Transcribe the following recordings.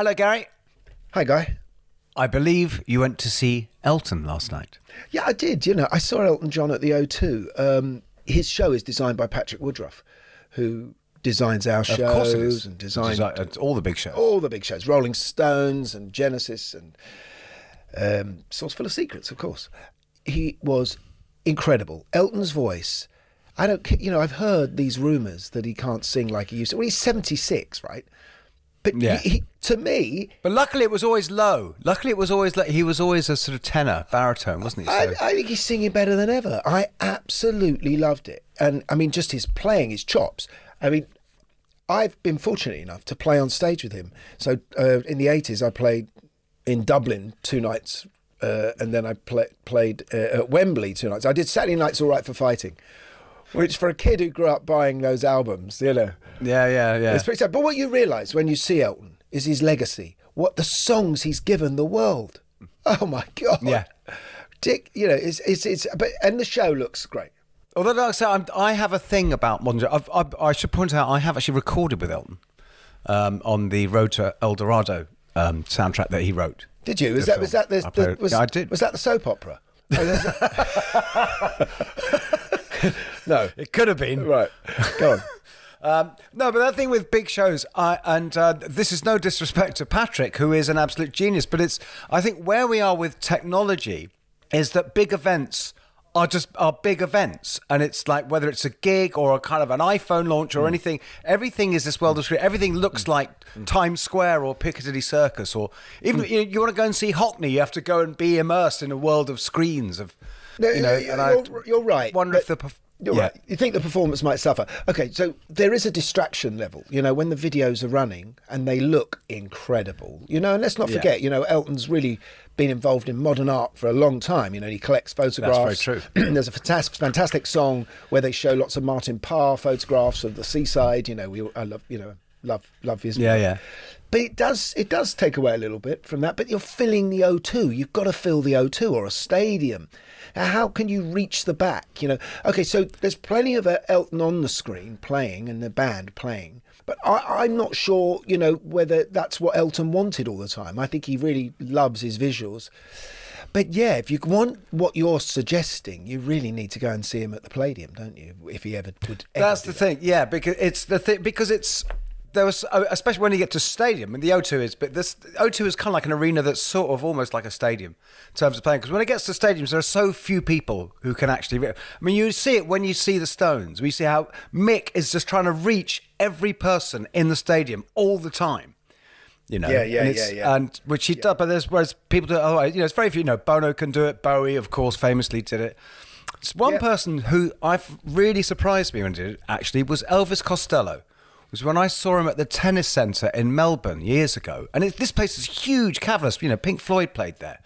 Hello, Gary. Hi, Guy. I believe you went to see Elton last night. Yeah, I did. You know, I saw Elton John at the O2. Um, his show is designed by Patrick Woodroffe, who designs our shows of course it is. and designed Desi- all the big shows. all the big shows, Rolling Stones and Genesis and um, Saucerful of Secrets, of course. He was incredible. Elton's voice. I don't, you know, I've heard these rumours that he can't sing like he used to. Well, he's seventy six, right? But Yeah. he, he, to me, But luckily, it was always low. Luckily, it was always like he was always a sort of tenor, baritone, wasn't he? I, I think he's singing better than ever. I absolutely loved it. And I mean, just his playing, his chops. I mean, I've been fortunate enough to play on stage with him. So uh, in the 80s, I played in Dublin two nights. Uh, and then I play, played uh, at Wembley two nights. I did Saturday Nights All Right for Fighting, which for a kid who grew up buying those albums, you know, yeah, yeah, yeah. it's pretty sad. But what you realise when you see Elton is his legacy, what the songs he's given the world. Oh my God. Yeah. Dick, you know, it's, it's, it's, but, and the show looks great. Although, like I say, I'm, I have a thing about modern. I've, I should point out, I have actually recorded with Elton um, on the Road to El Dorado um, soundtrack that he wrote. Did you? Was that, was that the, I the was, yeah, I did. was that the soap opera? Oh, no. It could have been. Right. Go on. Um, no, but that thing with big shows, I, and uh, this is no disrespect to Patrick, who is an absolute genius, but it's I think where we are with technology is that big events are just are big events, and it's like whether it's a gig or a kind of an iPhone launch or anything, everything is this well described. Everything looks like Times Square or Piccadilly Circus, or even you, you want to go and see Hockney, you have to go and be immersed in a world of screens of. No, you know, you're, I you're right. Wonder but if the You're yeah. right. You think the performance might suffer. Okay, so there is a distraction level, you know, when the videos are running and they look incredible. You know, and let's not Yeah. forget, you know, Elton's really been involved in modern art for a long time. You know, he collects photographs. That's very true. There's a fantastic, fantastic song where they show lots of Martin Parr photographs of the seaside. You know, we I love, you know, love love his Yeah, yeah. but it does it does take away a little bit from that. But you're filling the O2. You've got to fill the O2 or a stadium. How can you reach the back? You know. Okay, so there's plenty of uh, Elton on the screen playing and the band playing. But I, I'm not sure, you know, whether that's what Elton wanted all the time. I think he really loves his visuals. But yeah, if you want what you're suggesting, you really need to go and see him at the Palladium, don't you? If he ever would. Ever That's the thing, yeah, because it's the thing because it's there was uh, especially when you get to stadium and the O2 is but this O2 is kind of like an arena that's sort of almost like a stadium in terms of playing because when it gets to stadiums there are so few people who can actually I mean you see it when you see the Stones we see how Mick is just trying to reach every person in the stadium all the time you know Yeah, yeah, and yeah, yeah. and which he does but there's whereas people do otherwise you know it's very few you know Bono can do it Bowie of course famously did it it's one Yeah. person who I've really surprised me when did it actually was Elvis Costello. Was when I saw him at the tennis centre in Melbourne years ago, and it, this place is huge, cavernous. You know, Pink Floyd played there,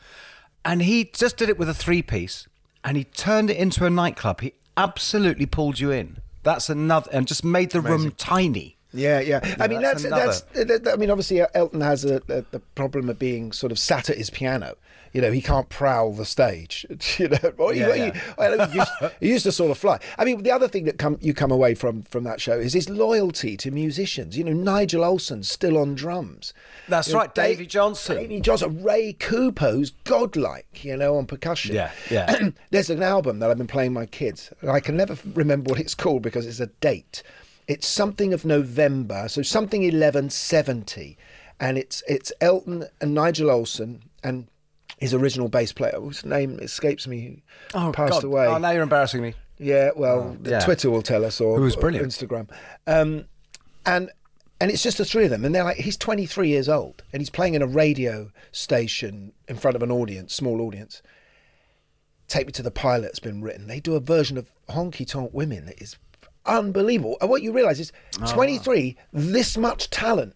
and he just did it with a three-piece, and he turned it into a nightclub. He absolutely pulled you in. That's another, and just made the room tiny. Yeah, yeah. I mean, that's that's that's. I mean, obviously, uh, Elton has a, a, the problem of being sort of sat at his piano. You know, he can't prowl the stage. You know, or he, Yeah, he- yeah. well, he, used, he used to sort of fly. I mean, the other thing that come you come away from from that show is his loyalty to musicians. You know, Nigel Olsson's still on drums. That's You know, right, Davey Johnstone. Davey Johnstone, Ray Cooper, who's godlike. You know, on percussion. Yeah, yeah. There's an album that I've been playing my kids, and I can never remember what it's called because it's a date. It's something of November, so something eleven seventy, and it's it's Elton and Nigel Olsson and his original bass player, whose name escapes me, who passed God. away. Oh, now you're embarrassing me. Yeah, well, the yeah. Twitter will tell us, or Who was or brilliant. Instagram, um, and and it's just the three of them, and they're like, he's 23 years old, and he's playing in a radio station in front of an audience, small audience. Take Me to the Pilot's been written. They do a version of Honky Tonk Women that is unbelievable. And what you realise is, Ah. 23, this much talent,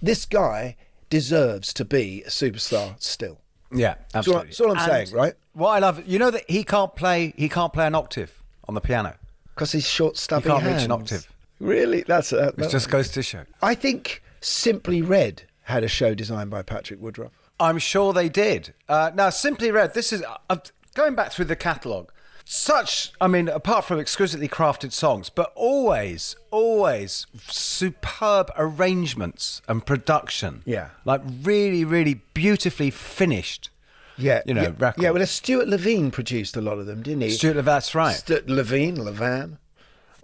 this guy deserves to be a superstar still. Yeah, absolutely. that's all I'm saying, right? What I love, you know that he can't play. He can't play an octave on the piano. Because he's short, stubby He can't hands. reach an octave. Really? That's a, It just goes to show. I think Simply Red had a show designed by Patrick Woodroffe. I'm sure they did. Uh, now, Simply Red, this is uh, going back through the catalogue. Such i mean apart from exquisitely crafted songs but always always superb arrangements and production Yeah. like really really beautifully finished Yeah, you know, yeah, yeah. Well, Stewart Levine produced a lot of them, didn't he? Stewart that's right Stewart Levine, Levan,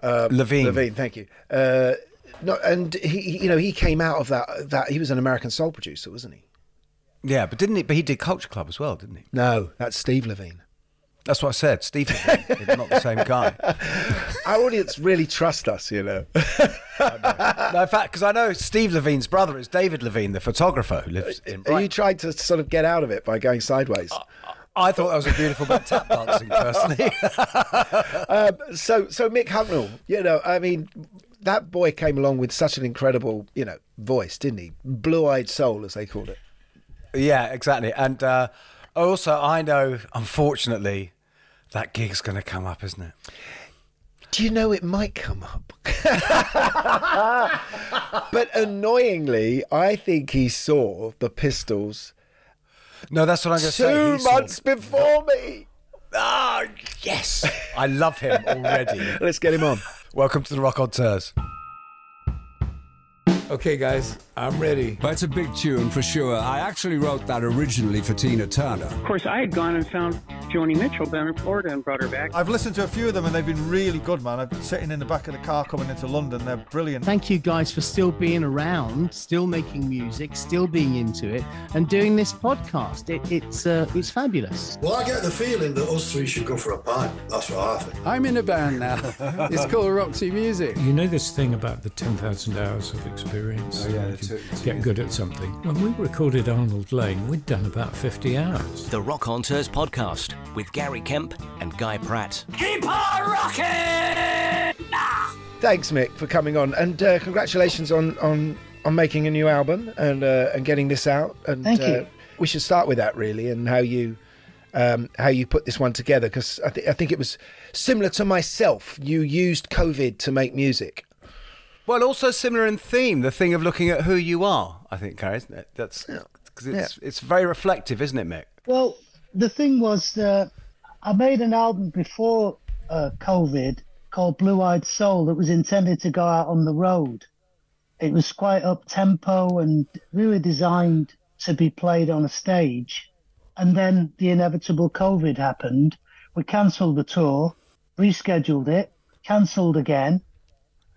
levine Levine. Thank you. Uh, no, and he, he- you know, he came out of that. That he was an American soul producer, wasn't he? yeah but didn't he but he did culture club as well didn't he No, that's Steve Levine. That's what i said steve Levine, not the same guy Our audience really trust us, you know. no in fact because i know steve levine's brother is david levine the photographer who lives in Are you Brighton. tried to sort of get out of it by going sideways? i thought that was a beautiful bit of tap dancing personally Um, so, so Mick Hucknall, you know, I mean, that boy came along with such an incredible, you know, voice, didn't he? Blue-eyed soul, as they called it. Yeah, exactly. And uh, also, I know, unfortunately, that gig's going to come up, isn't it? Do you know it might come up? but annoyingly, I think he saw the Pistols No, that's what I'm going to say. two He saw- months before me. Ah, yes. I love him already. Let's get him on. Welcome to the Rockonteurs. Okay, guys, I'm ready. That's a big tune for sure. I actually wrote that originally for Tina Turner. Of course, I had gone and found Joni Mitchell down in Florida and brought her back. I've listened to a few of them and they've been really good, man. I've been sitting in the back of the car coming into London. They're brilliant. Thank you guys for still being around, still making music, still being into it, and doing this podcast. It, it's uh, it's fabulous. Well, I get the feeling that us three should go for a pint. That's what I think. I'm in a band now. it's called Roxy Music. You know this thing about the 10,000 hours of experience? Oh, yeah, You the two- can get good at something. When we recorded Arnold Layne, we'd done about 50 hours. The Rockonteurs podcast with Gary Kemp and Guy Pratt. Keep on rocking! Thanks, Mick, for coming on, and uh, congratulations on on on making a new album and uh, and getting this out. And Thank you. Uh, we should start with that really, and how you um, how you put this one together, because I, th- I think it was similar to myself. You used COVID to make music. Well, also similar in theme, the thing of looking at who you are, I think, Gary, isn't it? That's because it's, it's very reflective, isn't it, Mick? Well, the thing was, uh, I made an album before uh, COVID called Blue Eyed Soul that was intended to go out on the road. It was quite up tempo and really designed to be played on a stage. And then the inevitable COVID happened. We cancelled the tour, rescheduled it, cancelled again.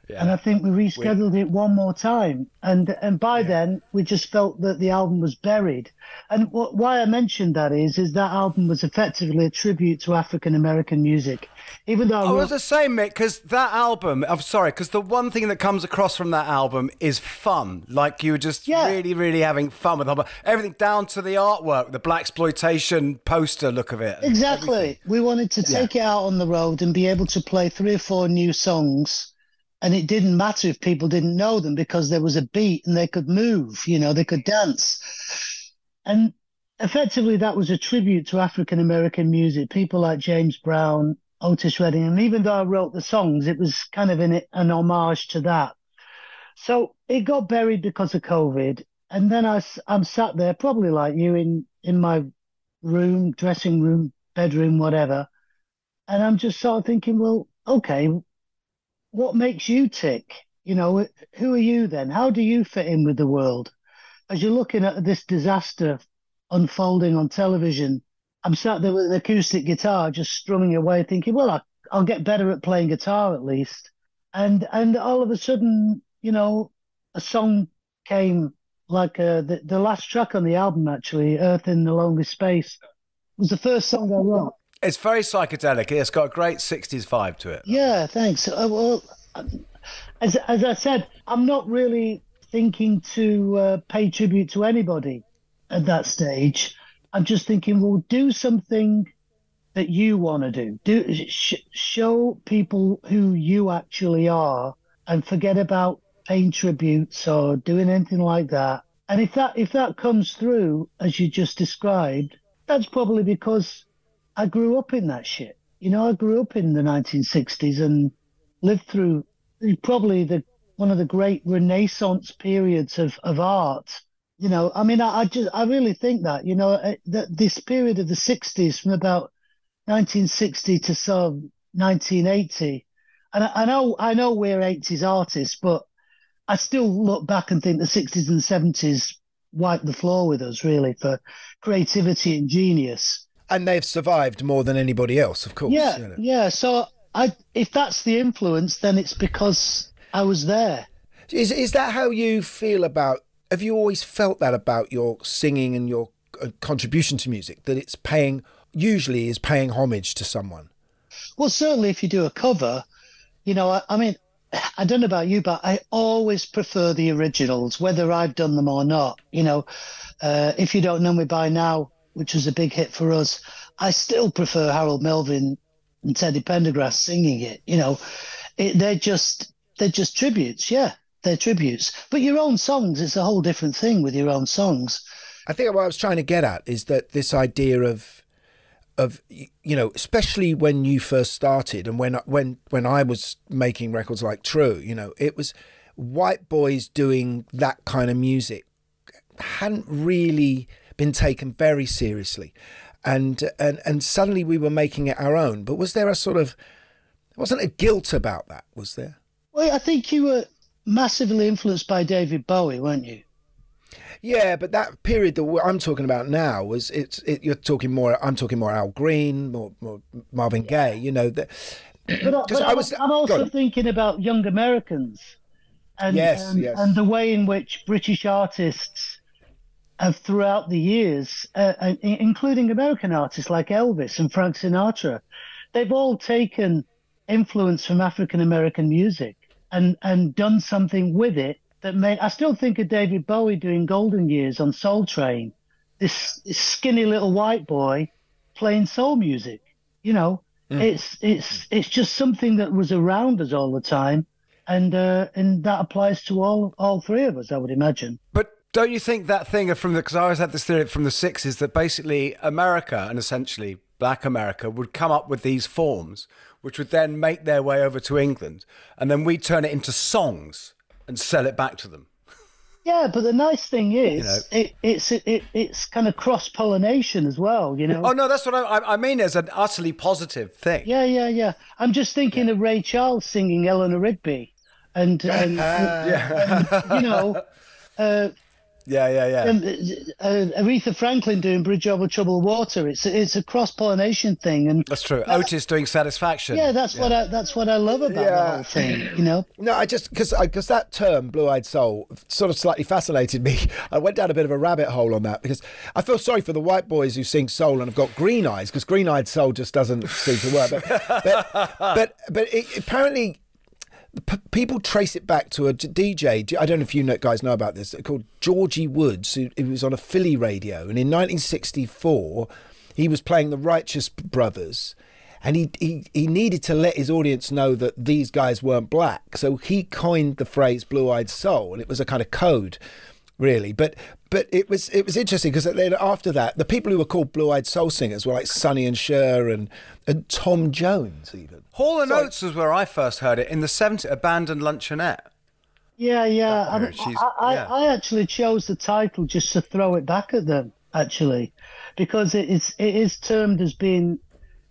And I think we rescheduled it one more time. And and by then we just felt that the album was buried. And wh- why I mentioned that is is that album was effectively a tribute to African American music. Even though I I was the same, Mick, because that album, I'm sorry, because the one thing that comes across from that album is fun. Like you were just Yeah. really, really having fun with album. Everything down to the artwork, the blaxploitation poster look of it. Exactly. We wanted to take it out on the road and be able to play three or four new songs. And it didn't matter if people didn't know them because there was a beat and they could move, you know, they could dance. And effectively, that was a tribute to African American music. People like James Brown, Otis Redding. And even though I wrote the songs, it was kind of in an homage to that. So it got buried because of COVID. And then I, I, am sat there, probably like you, in, in my room, dressing room, bedroom, whatever. And I'm just sort of thinking, well, okay, what makes you tick? You know, who are you then? How do you fit in with the world? As you're looking at this disaster unfolding on television, I'm sat there with an acoustic guitar just strumming away, thinking, well, I'll get better at playing guitar at least. And and all of a sudden, you know, a song came like uh, the the last track on the album actually, "Earth in the Lonely Space," was the first song I wrote. It's very psychedelic. It's got a great 60s vibe to it. Yeah, thanks. Uh, well, um, as as I said, I'm not really thinking to uh, pay tribute to anybody at that stage. I'm just thinking, well, do something that you want to do. Do sh- show people who you actually are, and forget about paying tributes or doing anything like that. And if that if that comes through as you just described, that's probably because I grew up in that shit. You know, I grew up in the 1960s and lived through probably the one of the great Renaissance periods of, of art. You know, I mean, I, I just I really think that you know uh, that this period of the 60s from about 1960 to of 1980. And I, I know I know we're 80s artists, but I still look back and think the 60s and 70s wiped the floor with us, really, for creativity and genius. And they've survived more than anybody else, of course. Yeah, you know. yeah. So I, if that's the influence, then it's because I was there. Is is that how you feel about? Have you always felt that about your singing and your uh, contribution to music? That it's paying usually is paying homage to someone. Well, certainly if you do a cover, you know, I, I mean, I don't know about you, but I always prefer the originals, whether I've done them or not. You know, uh, if you don't know me by now, which was a big hit for us, I still prefer Harold Melvin and Teddy Pendergrass singing it. You know, it, they're just they're just tributes. Yeah, they're tributes. But your own songs, it's a whole different thing with your own songs. I think what I was trying to get at is that this idea of of you know especially when you first started and when when when I was making records like True you know it was white boys doing that kind of music hadn't really been taken very seriously and and and suddenly we were making it our own but was there a sort of wasn't a guilt about that was there well I think you were massively influenced by David Bowie weren't you yeah, but that period that I'm talking about now was it's it, you're talking more. I'm talking more Al Green, more, more Marvin Gaye. You know that. But, I was, I'm also thinking about young Americans, and yes, and, yes. and the way in which British artists have throughout the years, uh, including American artists like Elvis and Frank Sinatra, they've all taken influence from African American music and and done something with it that made. I still think of David Bowie doing Golden Years on Soul Train. This, this skinny little white boy playing soul music. You know, mm. it's it's it's just something that was around us all the time, and uh, and that applies to all all three of us, I would imagine. But don't you think that thing from the because I always had this theory from the sixties that basically America and essentially Black America would come up with these forms, which would then make their way over to England, and then we turn it into songs and sell it back to them. Yeah, but the nice thing is, you know, it, it's it, it's kind of cross pollination as well. You know. Oh no, that's what I, I mean as an utterly positive thing. Yeah, yeah, yeah. I'm just thinking yeah. of Ray Charles singing Eleanor Rigby, and, and, yeah. and you know, uh, yeah, yeah, yeah. Um, uh, Aretha Franklin doing Bridge Over Troubled Water. It's a, it's a cross pollination thing, and that's true. Otis doing Satisfaction. Yeah, that's yeah. what I that's what I love about yeah. the whole thing. You know. No, I just because because that term blue eyed soul sort of slightly fascinated me. I went down a bit of a rabbit hole on that because I feel sorry for the white boys who sing soul and have got green eyes because green eyed soul just doesn't seem to work. But but but, but it, apparently P- people trace it back to a DJ. I don't know if you know, guys know about this. Called Georgie Woods, who, who was on a Philly radio, and in 1964, he was playing the Righteous Brothers, and he, he he needed to let his audience know that these guys weren't black. So he coined the phrase "blue eyed soul," and it was a kind of code really. But but it was it was interesting because then after that, the people who were called Blue Eyed Soul Singers were like Sonny and Cher and and Tom Jones even. Hall and Oates was where I first heard it in the 70s, Abandoned Luncheonette. Yeah, yeah. I, I, yeah. I, actually chose the title just to throw it back at them, actually, because it is it is termed as being,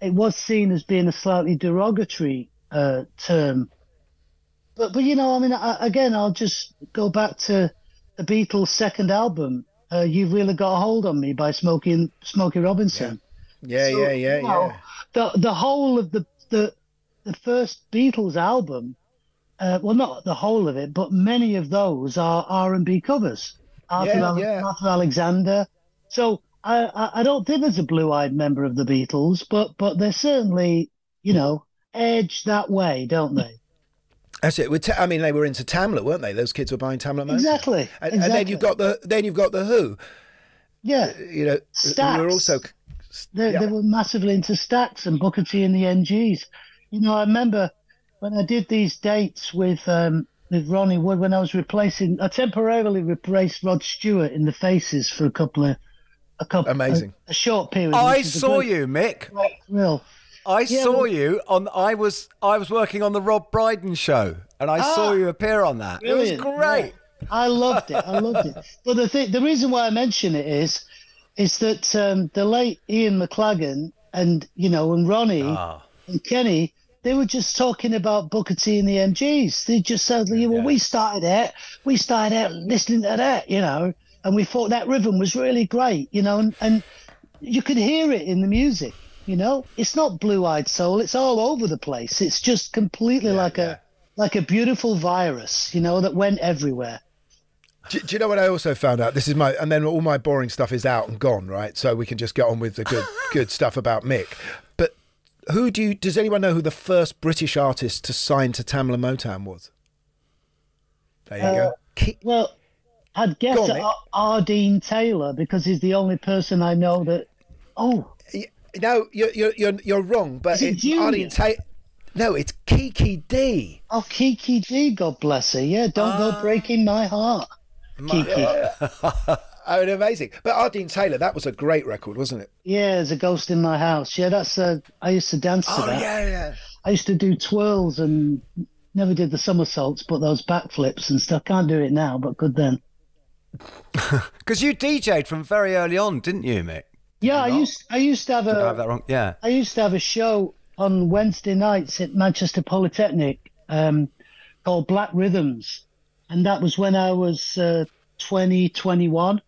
it was seen as being a slightly derogatory uh, term. But but you know, I mean, I, again, I'll just go back to the Beatles' second album, uh, "You've Really Got a Hold on Me" by Smokey Smokey Robinson. Yeah, yeah, so, yeah, yeah, you know, yeah. The the whole of the the the first Beatles album, uh, well, not the whole of it, but many of those are R and B covers. Arthur, yeah, Ale- yeah. Arthur Alexander. So I, I, I don't think there's a blue-eyed member of the Beatles, but but they're certainly you know edge that way, don't they? That's it. I mean, they were into Tamla, weren't they? Those kids were buying Tamla Motown. Exactly. And, exactly. and, then you've got the then you've got the Who. Yeah. You know, Stax. were also. They, yeah. they were massively into Stax and Booker T and the MGs. You know, I remember when I did these dates with um, with Ronnie Wood when I was replacing. I temporarily replaced Rod Stewart in the Faces for a couple of a couple. Amazing. A, a short period. I saw you, Mick. Real. I yeah, saw well, you on. I was I was working on the Rob Brydon show, and I ah, saw you appear on that. It was great. Yeah. I loved it. I loved it. But the thing, the reason why I mention it is, is that um, the late Ian McLagan and you know, and Ronnie Ah. and Kenny, they were just talking about Booker T and the MGs. They just said, yeah, well, we started out, we started out listening to that, you know, and we thought that rhythm was really great, you know, and, and you could hear it in the music, you know. It's not blue-eyed soul; it's all over the place. It's just completely like a like a beautiful virus, you know, that went everywhere. Do, do you know what I also found out? This is my, and then all my boring stuff is out and gone, right? So we can just get on with the good, good stuff about Mick. But who do you? Does anyone know who the first British artist to sign to Tamla Motown was? There you go. Uh, well, I'd guess Go on. Ar- Ardeen Taylor because he's the only person I know that. Oh, No, you're you're you're, you're wrong. But Is it it's Junior? Arlene Ta- No, it's Kiki Dee. oh, Kiki Dee, God bless her. Yeah, don't Ah. go breaking my heart, Kiki. Oh, and amazing. But Ardeen Taylor, that was a great record, wasn't it? Yeah, there's a ghost in my house. Yeah, that's. a. I used to dance to Oh, that. yeah, yeah. I used to do twirls and never did the somersaults, but those backflips and stuff. Can't do it now, but good then. Because you DJ'd from very early on, didn't you, Mick? Yeah, I used I used to have Did I have a that wrong? Yeah. I used to have a show on Wednesday nights at Manchester Polytechnic um, called Black Rhythms, and that was when I was uh, 20, 21.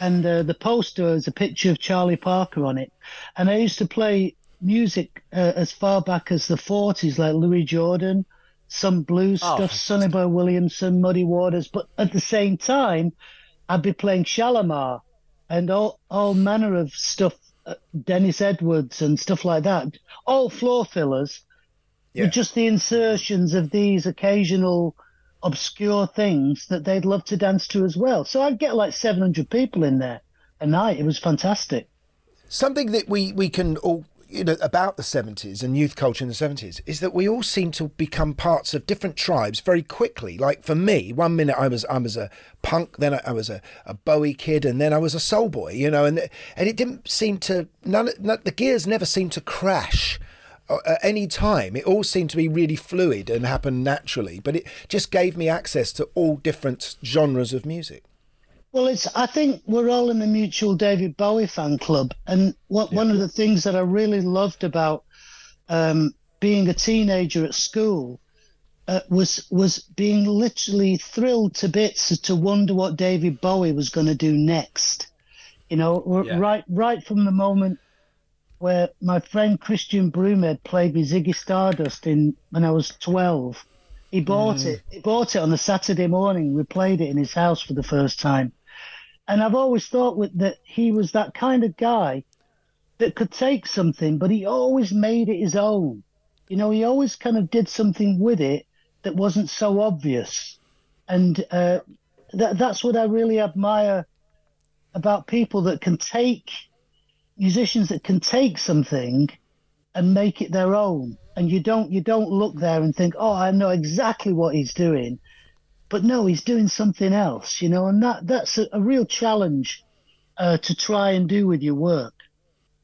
And uh, the poster is a picture of Charlie Parker on it, and I used to play music uh, as far back as the 40s, like Louis Jordan, some blues Oh, stuff, Sonny Boy Williamson, Muddy Waters. But at the same time, I'd be playing Shalimar and all all manner of stuff, uh, Dennis Edwards and stuff like that. All floor fillers, yeah. with just the insertions of these occasional obscure things that they'd love to dance to as well. So I'd get like 700 people in there a night. It was fantastic. Something that we, we can all, you know, about the 70s and youth culture in the 70s is that we all seem to become parts of different tribes very quickly. Like for me, one minute I was I was a punk, then I, I was a, a Bowie kid, and then I was a soul boy, you know, and and it didn't seem to, none, none the gears never seemed to crash uh, at any time. It all seemed to be really fluid and happened naturally, but it just gave me access to all different genres of music. Well, it's. I think we're all in the mutual David Bowie fan club, and what one of the things that I really loved about um, being a teenager at school uh, was was being literally thrilled to bits to wonder what David Bowie was going to do next. You know, Yeah. right right from the moment where my friend Christian Brumed played me Ziggy Stardust in when I was twelve. He bought Mm. it. He bought it on a Saturday morning. We played it in his house for the first time, and I've always thought with, that he was that kind of guy that could take something, but he always made it his own. You know, he always kind of did something with it that wasn't so obvious, and uh, that that's what I really admire about people that can take musicians that can take something and make it their own. And you don't you don't look there and think oh i know exactly what he's doing but no he's doing something else you know and that that's a, a real challenge uh, to try and do with your work.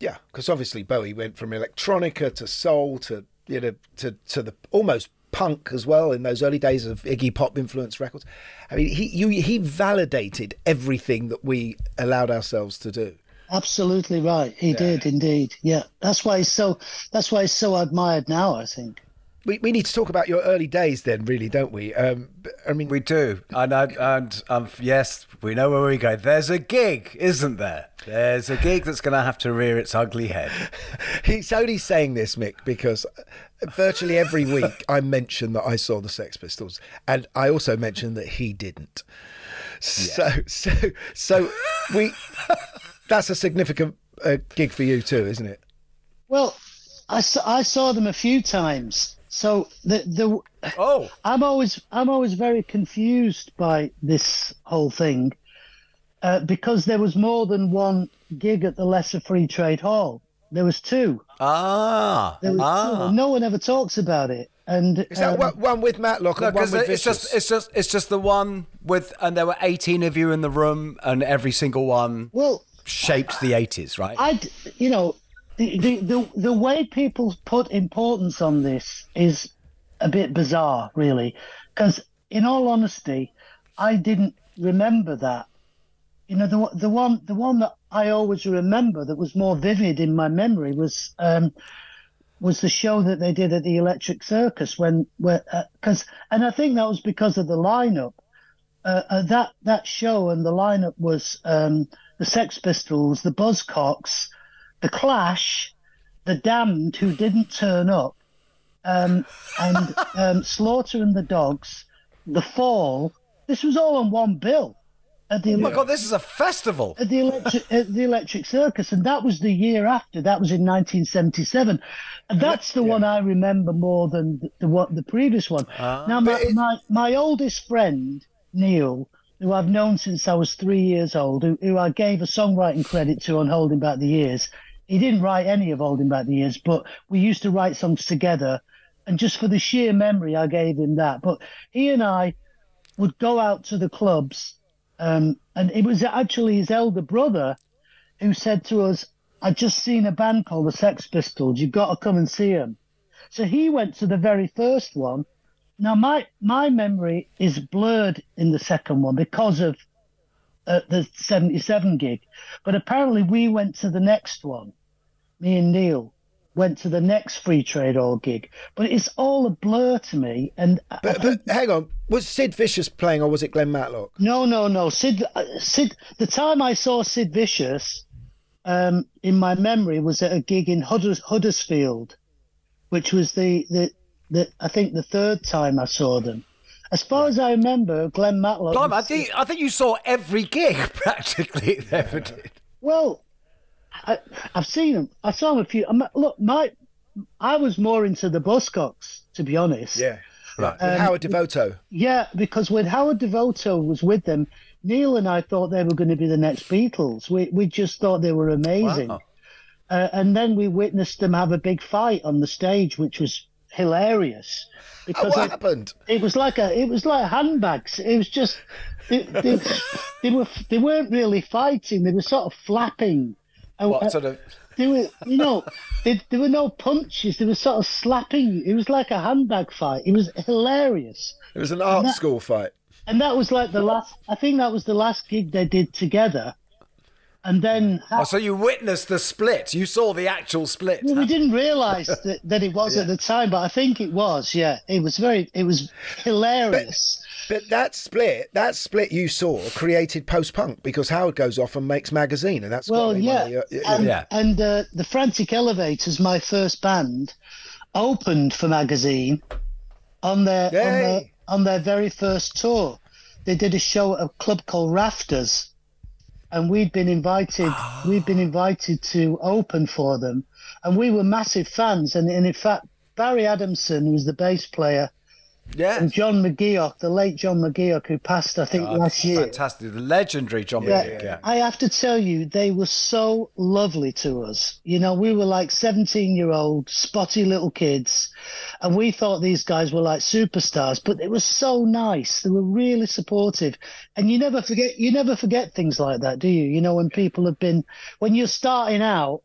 Yeah, because obviously Bowie went from electronica to soul to you know to to the almost punk as well in those early days of Iggy Pop influence records. I mean, he you, he validated everything that we allowed ourselves to do. absolutely right. He did indeed. Yeah. That's why he's so that's why he's so admired now i think We we need to talk about your early days then, really, don't we? Um, b- I mean, We do, and I, and um, yes, we know where we go. There's a gig, isn't there? There's a gig that's going to have to rear its ugly head. he's only saying this, Mick, because virtually every week I mention that I saw the Sex Pistols, and I also mention that he didn't. So so so we that's a significant uh, gig for you too, isn't it? well I, I saw them a few times so the the Oh, I'm always I'm always very confused by this whole thing uh, because there was more than one gig at the Lesser Free Trade Hall. There was two. ah, There was ah. two. No one ever talks about it. And Is that um, one, one with Matlock No, and one because with it's Vicious? just it's just it's just the one with, and there were eighteen of you in the room, and every single one well, shaped the eighties, right? I you know the, the the the way people put importance on this is a bit bizarre, really, because in all honesty, I didn't remember that you know, the the one the one that I always remember that was more vivid in my memory was um, was the show that they did at the Electric Circus when because uh, and I think that was because of the lineup. Uh, uh, that that show and the lineup was um, the Sex Pistols, the Buzzcocks, the Clash, the Damned who didn't turn up, um, and um, Slaughter and the Dogs, the Fall. This was all on one bill. At the, oh my god, this is a festival at the electric at the Electric Circus, and that was the year after. That was in 1977, and that's the yeah. one I remember more than the, the the previous one. Uh, now, my, my my oldest friend Neil, who I've known since I was three years old, who, who I gave a songwriting credit to on Holding Back the Years. He didn't write any of Holding Back the Years, but we used to write songs together. And just for the sheer memory, I gave him that. But he and I would go out to the clubs um, and it was actually his elder brother who said to us, I'd just seen a band called the Sex Pistols. You've got to come and see them. So he went to the very first one. Now, my, my memory is blurred in the second one because of uh, the 77 gig. But apparently, we went to the next one, me and Neil went to the next free trade all gig. But it's all a blur to me. And but, but hang on, was Sid Vicious playing or was it Glenn Matlock? No, no, no. Sid, uh, Sid. The time I saw Sid Vicious, um, in my memory, was at a gig in Hudders, Huddersfield, which was the, the the I think the third time I saw them. As far as I remember, Glenn Matlock. Blimey, I think I think you saw every gig practically ever did. Well, I, have seen them. I saw them a few. Look, my I was more into the Buzzcocks, to be honest. Yeah, right. Um, Howard Devoto. Yeah, because when Howard Devoto was with them, Neil and I thought they were going to be the next Beatles. We we just thought they were amazing. Wow. Uh, and then we witnessed them have a big fight on the stage, which was hilarious. Because what it, happened? It was like a, it was like handbags. It was just, they, they, they were, they weren't really fighting. They were sort of flapping what uh, sort of? There were, you know, there, there, were no punches. They were sort of slapping. It was like a handbag fight. It was hilarious. It was an art that, school fight. And that was like the last. I think that was the last gig they did together. And then, oh, so you witnessed the split. You saw the actual split. Well, we didn't realise that, that it was yeah. at the time, but I think it was. Yeah, it was very. It was hilarious. But that split, that split you saw created post punk because Howard goes off and makes magazine, and that's well, yeah. and, yeah. And uh, the Frantic Elevators, my first band, opened for magazine on their, on their on their very first tour. They did a show at a club called Rafters, and we'd been invited. we'd been invited to open for them, and we were massive fans. And, and in fact, Barry Adamson, was the bass player yeah. And John McGeoch, the late John McGeoch, who passed, I think, last year. Fantastic. The legendary John yeah, McGeoch. Yeah. I have to tell you, they were so lovely to us. You know, we were like 17 year old, spotty little kids, and we thought these guys were like superstars, but they were so nice. They were really supportive. And you never forget, you never forget things like that, do you? You know, when people have been, when you're starting out,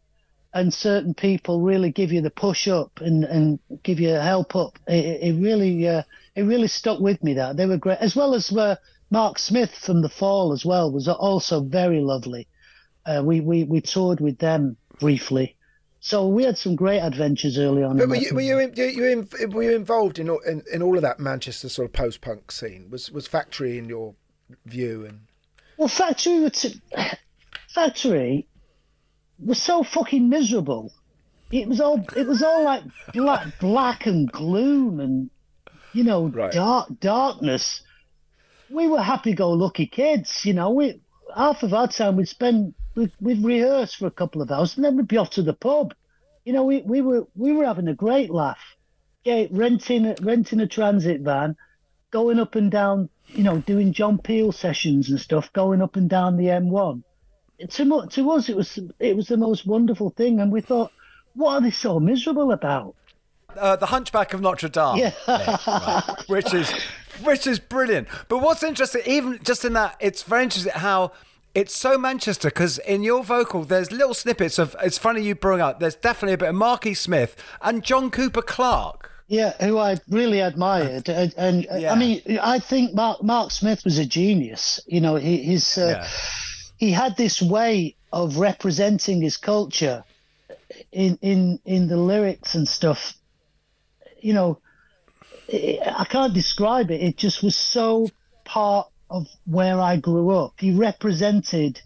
and certain people really give you the push up and, and give you help up. It, it really uh, it really stuck with me that they were great, as well as uh, Mark Smith from The Fall as well was also very lovely. Uh, we, we we toured with them briefly, so we had some great adventures early on. But were you, were you, in, you in, were you involved in, in in all of that Manchester sort of post punk scene? Was was Factory in your view and? Well, Factory, Factory was so fucking miserable. It was all it was all like black black and gloom and you know right. dark darkness. We were happy go lucky kids, you know. We half of our time we'd spend we'd, we'd rehearse for a couple of hours and then we'd be off to the pub. You know, we, we were we were having a great laugh. Yeah, renting renting a transit van, going up and down, you know, doing John Peel sessions and stuff, going up and down the M1 to, to us, it was it was the most wonderful thing, and we thought, what are they so miserable about? Uh, the Hunchback of Notre Dame, yeah. right. which is which is brilliant. But what's interesting, even just in that, it's very interesting how it's so Manchester because in your vocal, there's little snippets of. It's funny you bring up. There's definitely a bit of Marky Smith and John Cooper Clarke. Yeah, who I really admired, and, and yeah. I mean, I think Mark Mark Smith was a genius. You know, he, his. Uh, yeah he had this way of representing his culture in in in the lyrics and stuff. You know, it, I can't describe it. It just was so part of where I grew up. He represented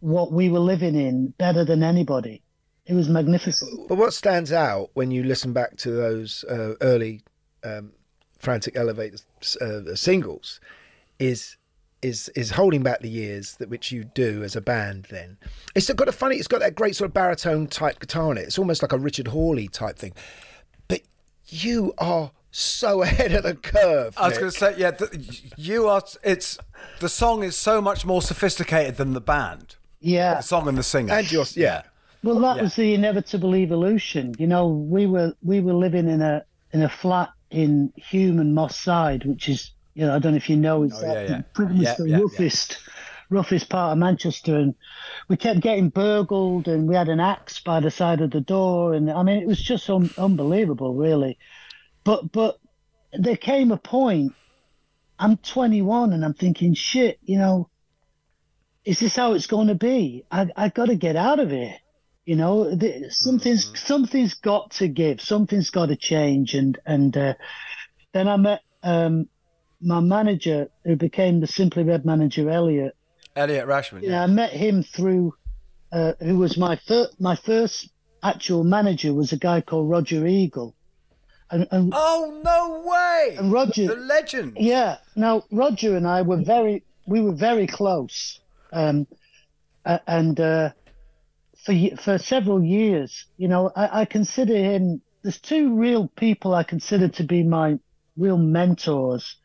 what we were living in better than anybody. It was magnificent. But what stands out when you listen back to those uh, early um, Frantic Elevator uh, singles is is is holding back the years that which you do as a band. Then it's got a funny, it's got that great sort of baritone type guitar in it. It's almost like a Richard Hawley type thing. But you are so ahead of the curve. I was Nick. going to say, yeah, the, you are. It's the song is so much more sophisticated than the band. Yeah. The song and the singer. And your yeah. Well, that Yeah. was the inevitable evolution. You know, we were we were living in a in a flat in Hulme and Moss Side, which is you know I don't know if you know, it's Oh, yeah, yeah. pretty much Yeah, the roughest roughest part of Manchester, and we kept getting burgled, and we had an axe by the side of the door, and I mean it was just un- unbelievable, really. But but there came a point. I'm 21, and I'm thinking, shit, you know, is this how it's going to be? I I got to get out of here. You know, the, something's Mm-hmm. something's got to give. Something's got to change. And and uh, then I met um, my manager, who became the Simply Red manager, Elliot. Elliot Rashman. Yeah, Yeah. I met him through, uh, who was my first my first actual manager was a guy called Roger Eagle. And, and Oh no way! And Roger- the legend. Yeah. Now Roger and I were very we were very close, um, and uh, for for several years, you know, I, I consider him. There's two real people I consider to be my real mentors.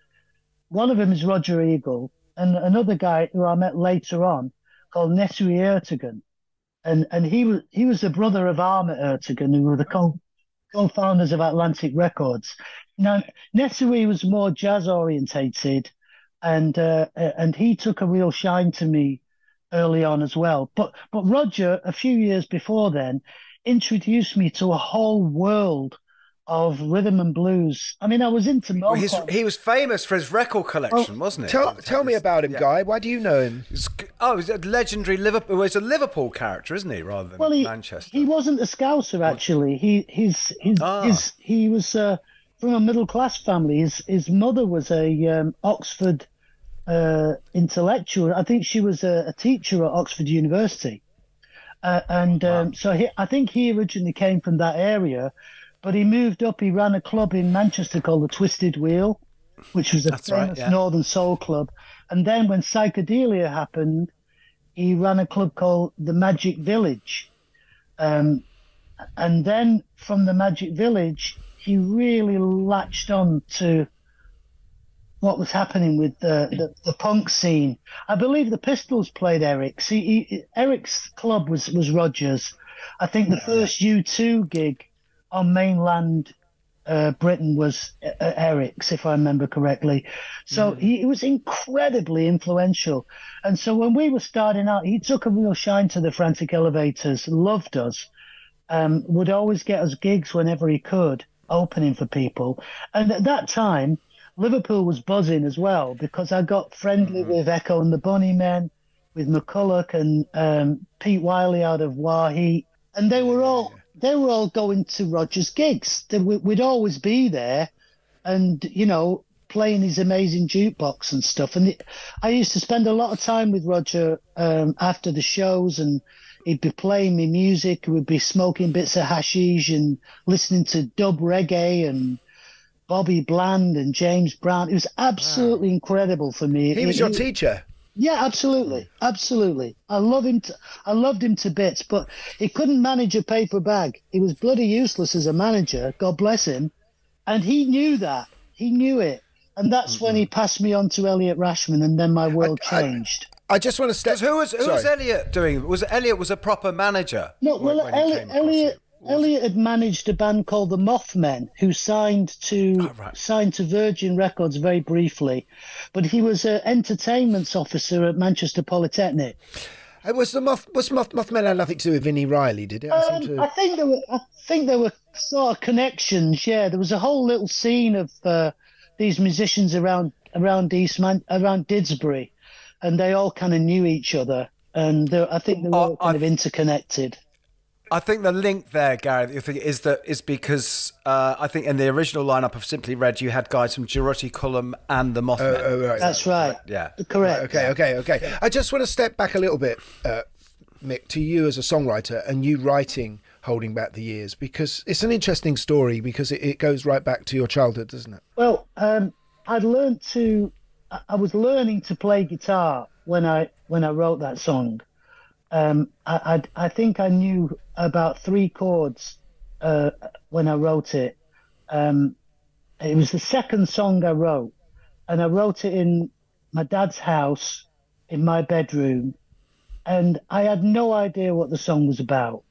One of them is Roger Eagle, and another guy who I met later on called Nesuhi Ertegun, and and he was he was the brother of Ahmet Ertegun, who were the co co-founders of Atlantic Records. Now, Nesuhi was more jazz orientated, and uh, and he took a real shine to me early on as well. But but Roger, a few years before then, introduced me to a whole world of rhythm and blues. I mean, I was into Well, Motown. he was famous for his record collection, wasn't it? Tell tell me about him, Yeah. Guy. Why do you know him? Oh, he's a legendary Liverpool. Well, he's a Liverpool character, isn't he, rather than well, he, Manchester? he wasn't a Scouser actually. He his his, Ah. his he was uh, from a middle class family. His his mother was a um, Oxford uh, intellectual. I think she was a, a teacher at Oxford University, uh, and um, so he, I think he originally came from that area. But he moved up. He ran a club in Manchester called the Twisted Wheel, which was a That's right, famous yeah. Northern Soul club. And then when psychedelia happened, he ran a club called the Magic Village. Um, and then from the Magic Village, he really latched on to what was happening with the, the, the punk scene. I believe the Pistols played Eric's. He, he, Eric's club was, was Rogers. I think the first U2 gig on mainland uh, Britain was uh, Eric's, if I remember correctly. So he, he was incredibly influential. And so when we were starting out, he took a real shine to the Frantic Elevators, loved us, um, would always get us gigs whenever he could, opening for people. And at that time, Liverpool was buzzing as well because I got friendly with Echo and the Bunnymen, with McCulloch and um, Pete Wylie out of Wah!, and they were all they were all going to Rogers gigs. They, we- we'd always be there, and you know playing his amazing jukebox and stuff. And it, I used to spend a lot of time with Roger um, after the shows, and he'd be playing me music. We'd be smoking bits of hashish and listening to dub reggae and Bobby Bland and James Brown. It was absolutely incredible for me. He was It- your it- teacher. Yeah, absolutely, hmm. absolutely. I love him. To, I loved him to bits, but he couldn't manage a paper bag. He was bloody useless as a manager. God bless him, and he knew that. He knew it, and that's when he passed me on to Elliot Rashman, and then my world changed. I just want to step. 'Cause who was who was Elliot doing? Was Elliot was a proper manager? No, when- well, when he Elliot, came Elliot, you? Elliot had managed a band called the Mothmen, who signed to Oh, right. signed to Virgin Records very briefly, but he was an entertainments officer at Manchester Polytechnic. It was the Moth, was Moth, Mothman had nothing to do with Vini Reilly, did it? I Um, to- I think there were. I think there were sort of connections. Yeah, there was a whole little scene of uh, these musicians around around East Man, around Didsbury, and they all kind of knew each other. and I think they were all kind of interconnected. I think the link there, Gary, that you think is that is because uh, I think in the original lineup of Simply Red, you had guys from Durutti Column and the Mothman. Oh, oh, right. That's right. Yeah. Correct. Okay, okay, okay. I just want to step back a little bit, uh, Mick, to you as a songwriter and you writing Holding Back the Years, because it's an interesting story because it, it goes right back to your childhood, doesn't it? Well, um, I'd learned to. I- I was learning to play guitar when I when I wrote that song. Um, I, I I think I knew about three chords uh, when I wrote it. Um, it was the second song I wrote, and I wrote it in my dad's house in my bedroom, and I had no idea what the song was about.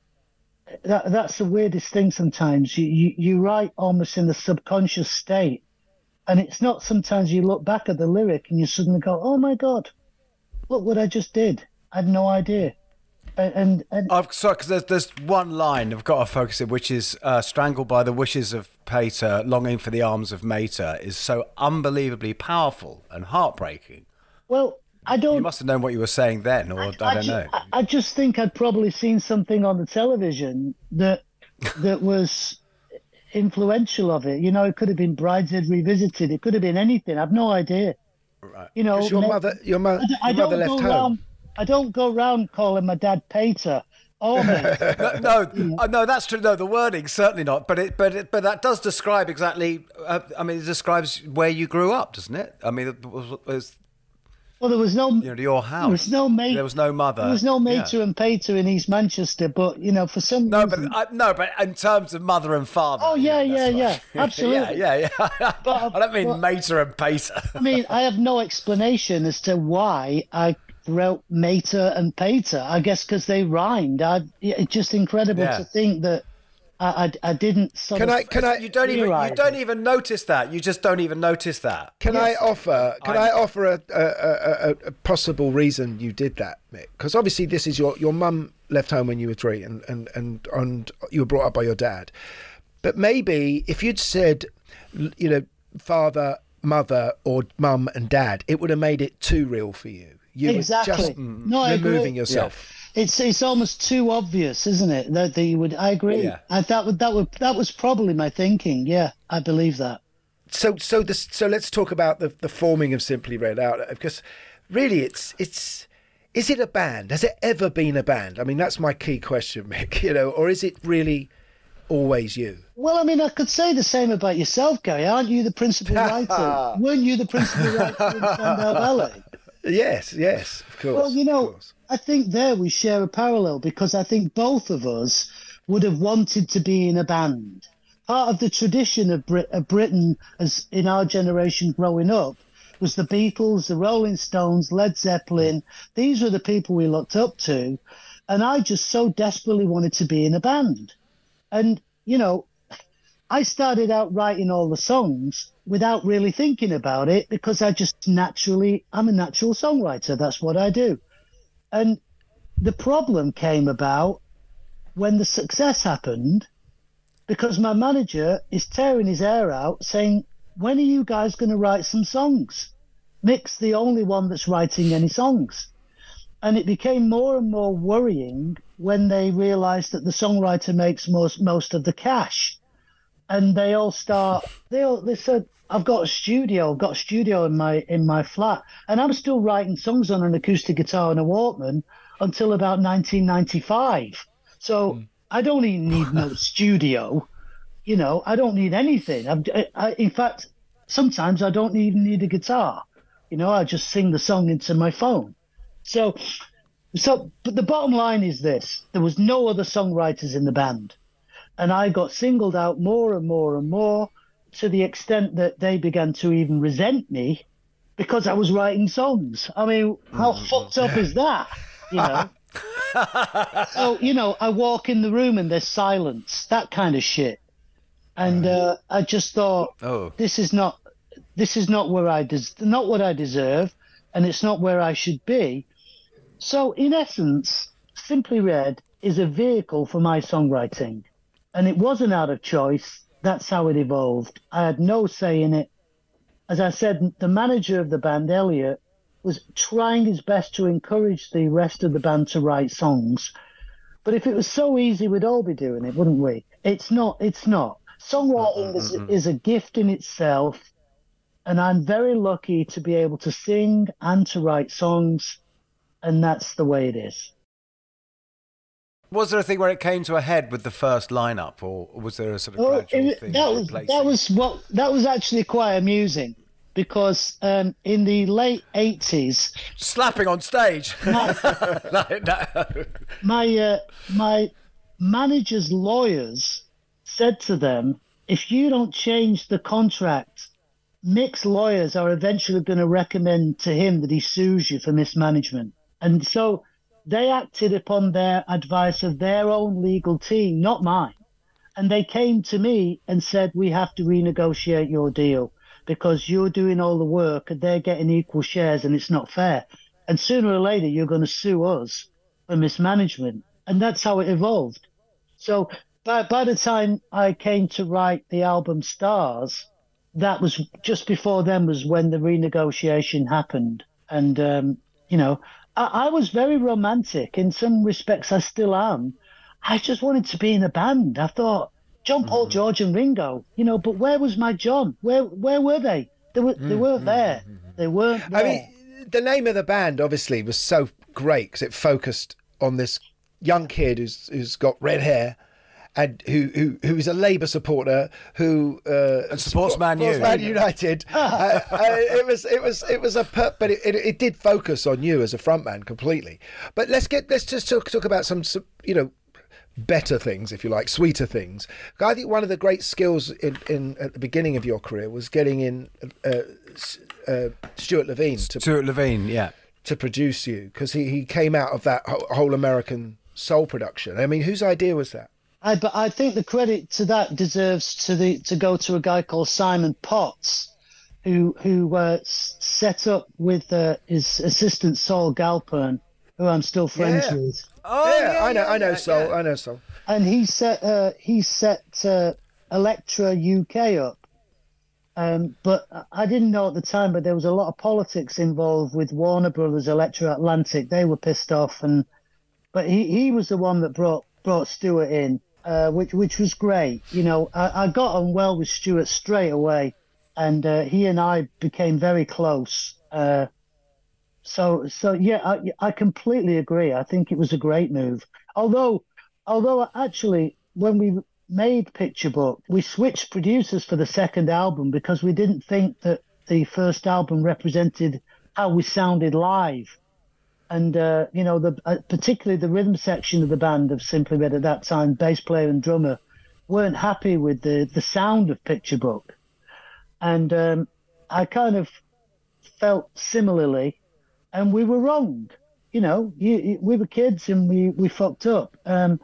That that's the weirdest thing. Sometimes you you, you write almost in the subconscious state, and it's not. Sometimes you look back at the lyric and you suddenly go, "Oh my god, look what I just did." I had no idea. And and, I've sorry because there's there's one line I've got to focus on, which is uh, "Strangled by the wishes of Pater, longing for the arms of Mater," is so unbelievably powerful and heartbreaking. well, I don't. You must have known what you were saying then, or I, don't ju- know. I, I just think I'd probably seen something on the television that that was influential of it. You know, it could have been Brideshead Revisited. It could have been anything. I've no idea. Right. You know, your mother, your, mo- I, I your don't mother left home. round. I don't go round calling my dad Pater. Oh, no, no, uh, no, that's true. No, the wording certainly not. But it, but it, but that does describe exactly. Uh, I mean, it describes where you grew up, doesn't it? I mean, it was, it was well, there was no. you know your house. There was no mate. There was no mother. There was no Yeah. Mater and Pater in East Manchester, but you know, for some No, reason. but uh, no, but in terms of mother and father. Oh yeah, yeah, yeah, right. absolutely. yeah, yeah, yeah. But- I don't mean but- mater and pater. I mean, I have no explanation as to why I wrote Mater and Pater. I guess because they rhymed. I, it's just incredible Yeah. to think that I, I, I didn't sort Can of. I, can I, you don't even you don't even notice that. You just don't even notice that. Can I offer? Can I, I- offer a, a, a, a, a possible reason you did that, Mick? Because obviously this is your your mum left home when you were three, and and and and you were brought up by your dad. But maybe if you'd said, you know, father, mother, or mum and dad, it would have made it too real for you. You Exactly. just No, removing yourself. It's it's almost too obvious, isn't it? That, that you would. I agree. Yeah. I that would that would that was probably my thinking. Yeah, I believe that. So so this so let's talk about the the forming of Simply Red Out because really it's it's is it a band? Has it ever been a band? I mean that's my key question, Mick. You know, or is it really always you? Well, I mean, I could say the same about yourself, Gary. Aren't you the principal writer? Weren't you the principal writer in Ballet? Yes, yes, of course. Well, you know. I think there we share a parallel because I think both of us would have wanted to be in a band. Part of the tradition of, Brit- of Britain, as in our generation growing up, was the Beatles, the Rolling Stones, Led Zeppelin. These were the people we looked up to, and I just so desperately wanted to be in a band. And you know, I started out writing all the songs without really thinking about it because I just naturally, I'm a natural songwriter. That's what I do. And the problem came about when the success happened because my manager is tearing his hair out saying, when are you guys going to write some songs? Mick's the only one that's writing any songs. And it became more and more worrying when they realized that the songwriter makes most, most of the cash and they all start they all they said I've got a studio, got a studio in my in my flat, and I'm still writing songs on an acoustic guitar and a Walkman until about 1995. So hmm. I don't even need no studio, you know. I don't need anything. I, I, in fact, sometimes I don't even need a guitar. You know, I just sing the song into my phone. So, so, but the bottom line is this: there was no other songwriters in the band and I got singled out more and more and more to the extent that they began to even resent me because I was writing songs. I mean, how fucked up is that? You know. so you know, I walk in the room and there's silence, that kind of shit, and uh, I just thought, Oh. this is not, this is not where I des- not what I deserve, and it's not where I should be. So, in essence, Simply Red is a vehicle for my songwriting and it wasn't out of choice. That's how it evolved. I had no say in it. As I said, the manager of the band, Elliot, was trying his best to encourage the rest of the band to write songs. But if it was so easy, we'd all be doing it, wouldn't we? It's not. It's not. Songwriting is, is a gift in itself, and I'm very lucky to be able to sing and to write songs, and that's the way it is. Was there a thing where it came to a head with the first lineup, or was there a sort of Oh, gradual it- thing? that was replacing? that was what that was actually quite amusing because um, in the late eighties, slapping on stage. my no. my, uh, my manager's lawyers said to them, if you don't change the contract, Mick's lawyers are eventually going to recommend to him that he sues you for mismanagement, and so they acted upon their advice of their own legal team, not mine. And they came to me and said, We have to renegotiate your deal because you're doing all the work and they're getting equal shares and it's not fair. And sooner or later, you're going to sue us for mismanagement. And that's how it evolved. So by, by the time I came to write the album Stars, that was just before then was when the renegotiation happened. And, um, you know, I, I was very romantic. In some respects, I still am. I just wanted to be in a band. I thought John Paul, mm-hmm. George, and Ringo. You know, but where was my John? Where where were they? They were they weren't mm-hmm. there. They weren't. There. I mean, the name of the band obviously was so great because it focused on this young kid who's who's got red hair. And who who who is a Labour supporter who uh, And supports Man U. Man United. uh, uh, it was it was it was a per- but it, it, it did focus on you as a frontman completely. But let's get let's just talk, talk about some, some you know better things, if you like, sweeter things. I think one of the great skills in, in at the beginning of your career was getting in uh, uh, Stewart Levine to Stewart Levine, yeah. to produce you because he, he came out of that whole, whole American soul production. I mean, whose idea was that? I, but I think the credit to that deserves to the to go to a guy called Simon Potts, who who uh, set up with uh, his assistant Saul Galpern, who I'm still friends Yeah. with, Oh, yeah, I know, I know yeah, Saul, yeah. I know Saul. and he set uh, he set uh, Elektra UK up. Um, but I didn't know at the time, but there was a lot of politics involved with Warner Brothers, Elektra Atlantic. They were pissed off, and but he, he was the one that brought brought Stewart in, uh, which which was great. You know, I, I got on well with Stewart straight away, and uh, he and I became very close. Uh, so so yeah, I, I completely agree. I think it was a great move. Although although actually when we made Picture Book, we switched producers for the second album because we didn't think that the first album represented how we sounded live and uh, you know the uh, particularly the rhythm section of the band of Simply Red at that time, bass player and drummer, weren't happy with the the sound of Picture Book, and um, I kind of felt similarly, and we were wrong. You know, you, you- we were kids and we we fucked up. Um,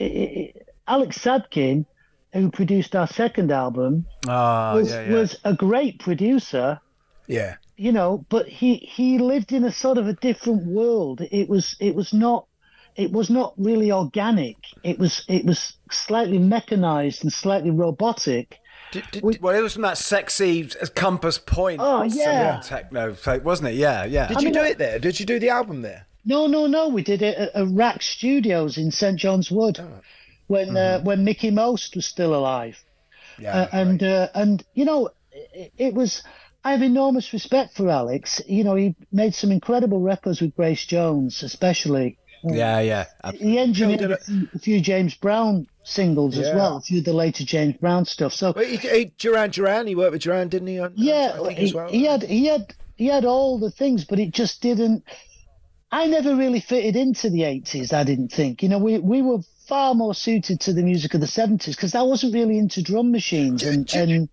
i i Alex Sadkin, who produced our second album, Ah, was yeah, yeah. was a great producer Yeah, you know but he he lived in a sort of a different world it was it was not it was not really organic it was it was slightly mechanized and slightly robotic well, it was from that sexy Compass Point Oh, yeah. techno, wasn't it? Yeah, yeah. did you do it there? Did you do the album there? no no no we did it at, at RAK studios in st john's wood when uh, when Mickie Most was still alive Yeah, uh, and uh, and you know it, it was I have enormous respect for Alex. You know, he made some incredible records with Grace Jones, especially. Yeah, yeah. He engineered a few, a few James Brown singles as well, a few of the later James Brown stuff. So Well, he, he, Duran Duran, he worked with Duran, didn't he? on- yeah, I think he, as well. he had he had he had all the things, but it just didn't. I never really fitted into the eighties. I didn't think. You know, we we were far more suited to the music of the seventies because I wasn't really into drum machines and and.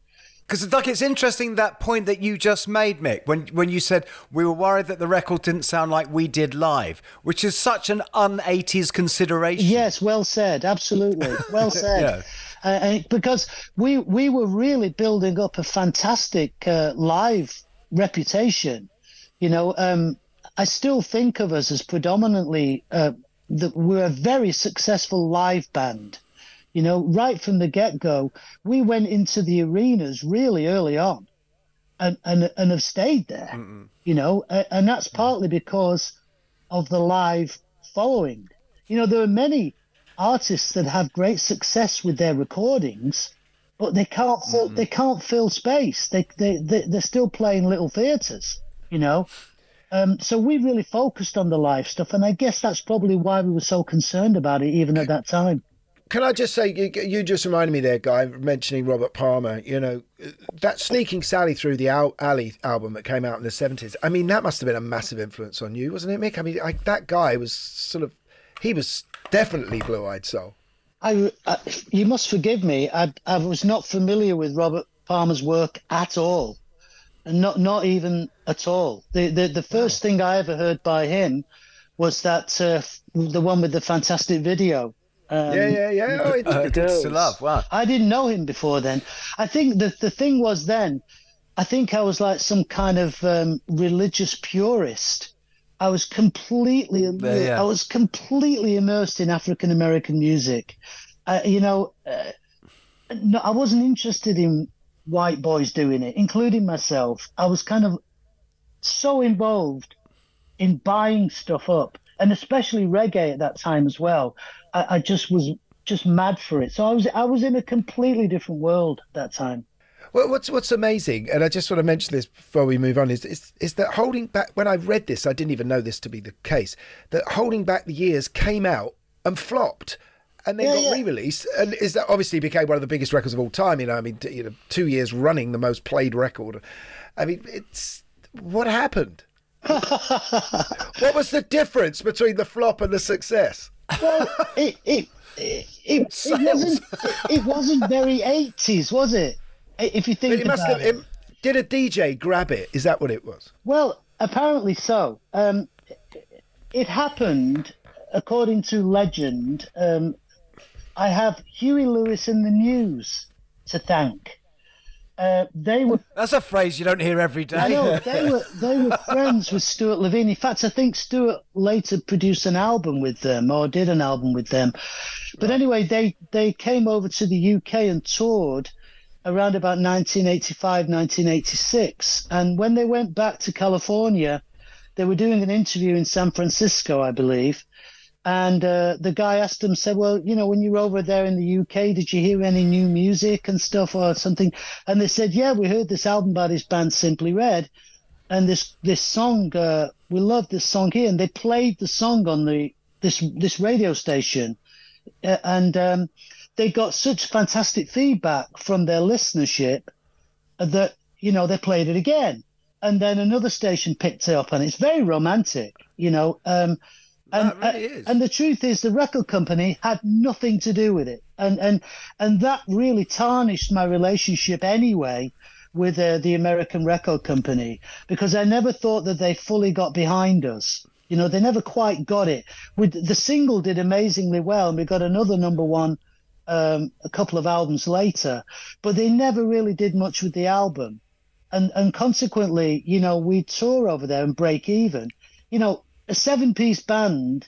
Because like it's interesting that point that you just made, Mick, when when you said we were worried that the record didn't sound like we did live, which is such an un-80s consideration. Yes, well said. Absolutely, well said. Yeah. Uh, because we we were really building up a fantastic uh, live reputation. You know, um, I still think of us as predominantly uh, that we're a very successful live band. You know, right from the get go, we went into the arenas really early on. and and, and have stayed there. You know, and that's partly because of the live following. You know, there are many artists that have great success with their recordings, but they can't fill, they can't fill space. They they, they they're still playing little theaters. You know. Um, so we really focused on the live stuff, and I guess that's probably why we were so concerned about it, even at that time. Can I just say, you, you just reminded me there, Guy, mentioning Robert Palmer. You know, that Sneaking Sally Through the Al- Alley album that came out in the 70s. I mean, that must have been a massive influence on you, wasn't it, Mick? I mean, I, that guy was sort of, he was definitely Blue Eyed Soul. I, I, you must forgive me. I, I was not familiar with Robert Palmer's work at all, not not even at all. The the, the first thing I ever heard by him was that uh, the one with the fantastic video. Um, yeah, yeah, yeah. Oh, it, Uh, It's to love. Wow. I didn't know him before then. I think the the thing was then, I think I was like some kind of um, religious purist. I was completely, Yeah, yeah. I was completely immersed in African American music. Uh, you know, uh, no, I wasn't interested in white boys doing it, including myself. I was kind of so involved in buying stuff up, and especially reggae at that time as well. I, I just was just mad for it. So I was I was in a completely different world at that time. Well, what's what's amazing, and I just want to mention this before we move on, is, is is that holding back. When I read this, I didn't even know this to be the case. That holding back the years came out and flopped, and then Yeah, got yeah. re-released, and is that obviously became one of the biggest records of all time. You know, I mean, you know, two years running, the most played record. I mean, it's what happened. what was the difference between the flop and the success? Well, it it it, it, it wasn't it wasn't very eighties, was it? If you think It must about have. it. It, did a DJ grab it? Is that what it was? Well, apparently so. Um, it happened, according to legend. Um, I have Huey Lewis and the News to thank. Uh, they were That's a phrase you don't hear every day. I know they were they were friends with Stewart Levine. In fact, I think Stewart later produced an album with them or did an album with them. But anyway, they they came over to the UK and toured around about 1985, 1986. And when they went back to California, they were doing an interview in San Francisco, I believe. And uh, the guy asked them, said, "Well, you know, when you were over there in the UK, did you hear any new music and stuff or something?" And they said, "Yeah, we heard this album by this band, Simply Red, and this this song. Uh, we love this song here." And they played the song on the this this radio station, uh, and um, they got such fantastic feedback from their listenership that you know they played it again, and then another station picked it up, and it's very romantic, you know. Um, and, really is. and the truth is, the record company had nothing to do with it, and and and that really tarnished my relationship anyway with uh, the American record company because I never thought that they fully got behind us. You know, they never quite got it. With the single did amazingly well, and we got another number one um, a couple of albums later, but they never really did much with the album, and and consequently, you know, we tour over there and break even. You know, a seven-piece band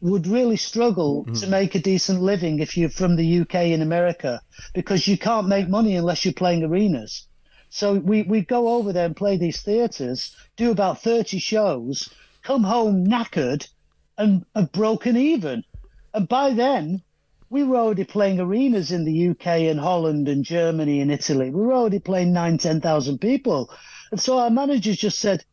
would really struggle mm-hmm. to make a decent living if you're from the UK in America because you can't make money unless you're playing arenas. So we we go over there and play these theatres, do about thirty shows, come home knackered and, and broken even, and by then we were already playing arenas in the UK and Holland and Germany and Italy. We were already playing nine, ten thousand people. And so our managers just said,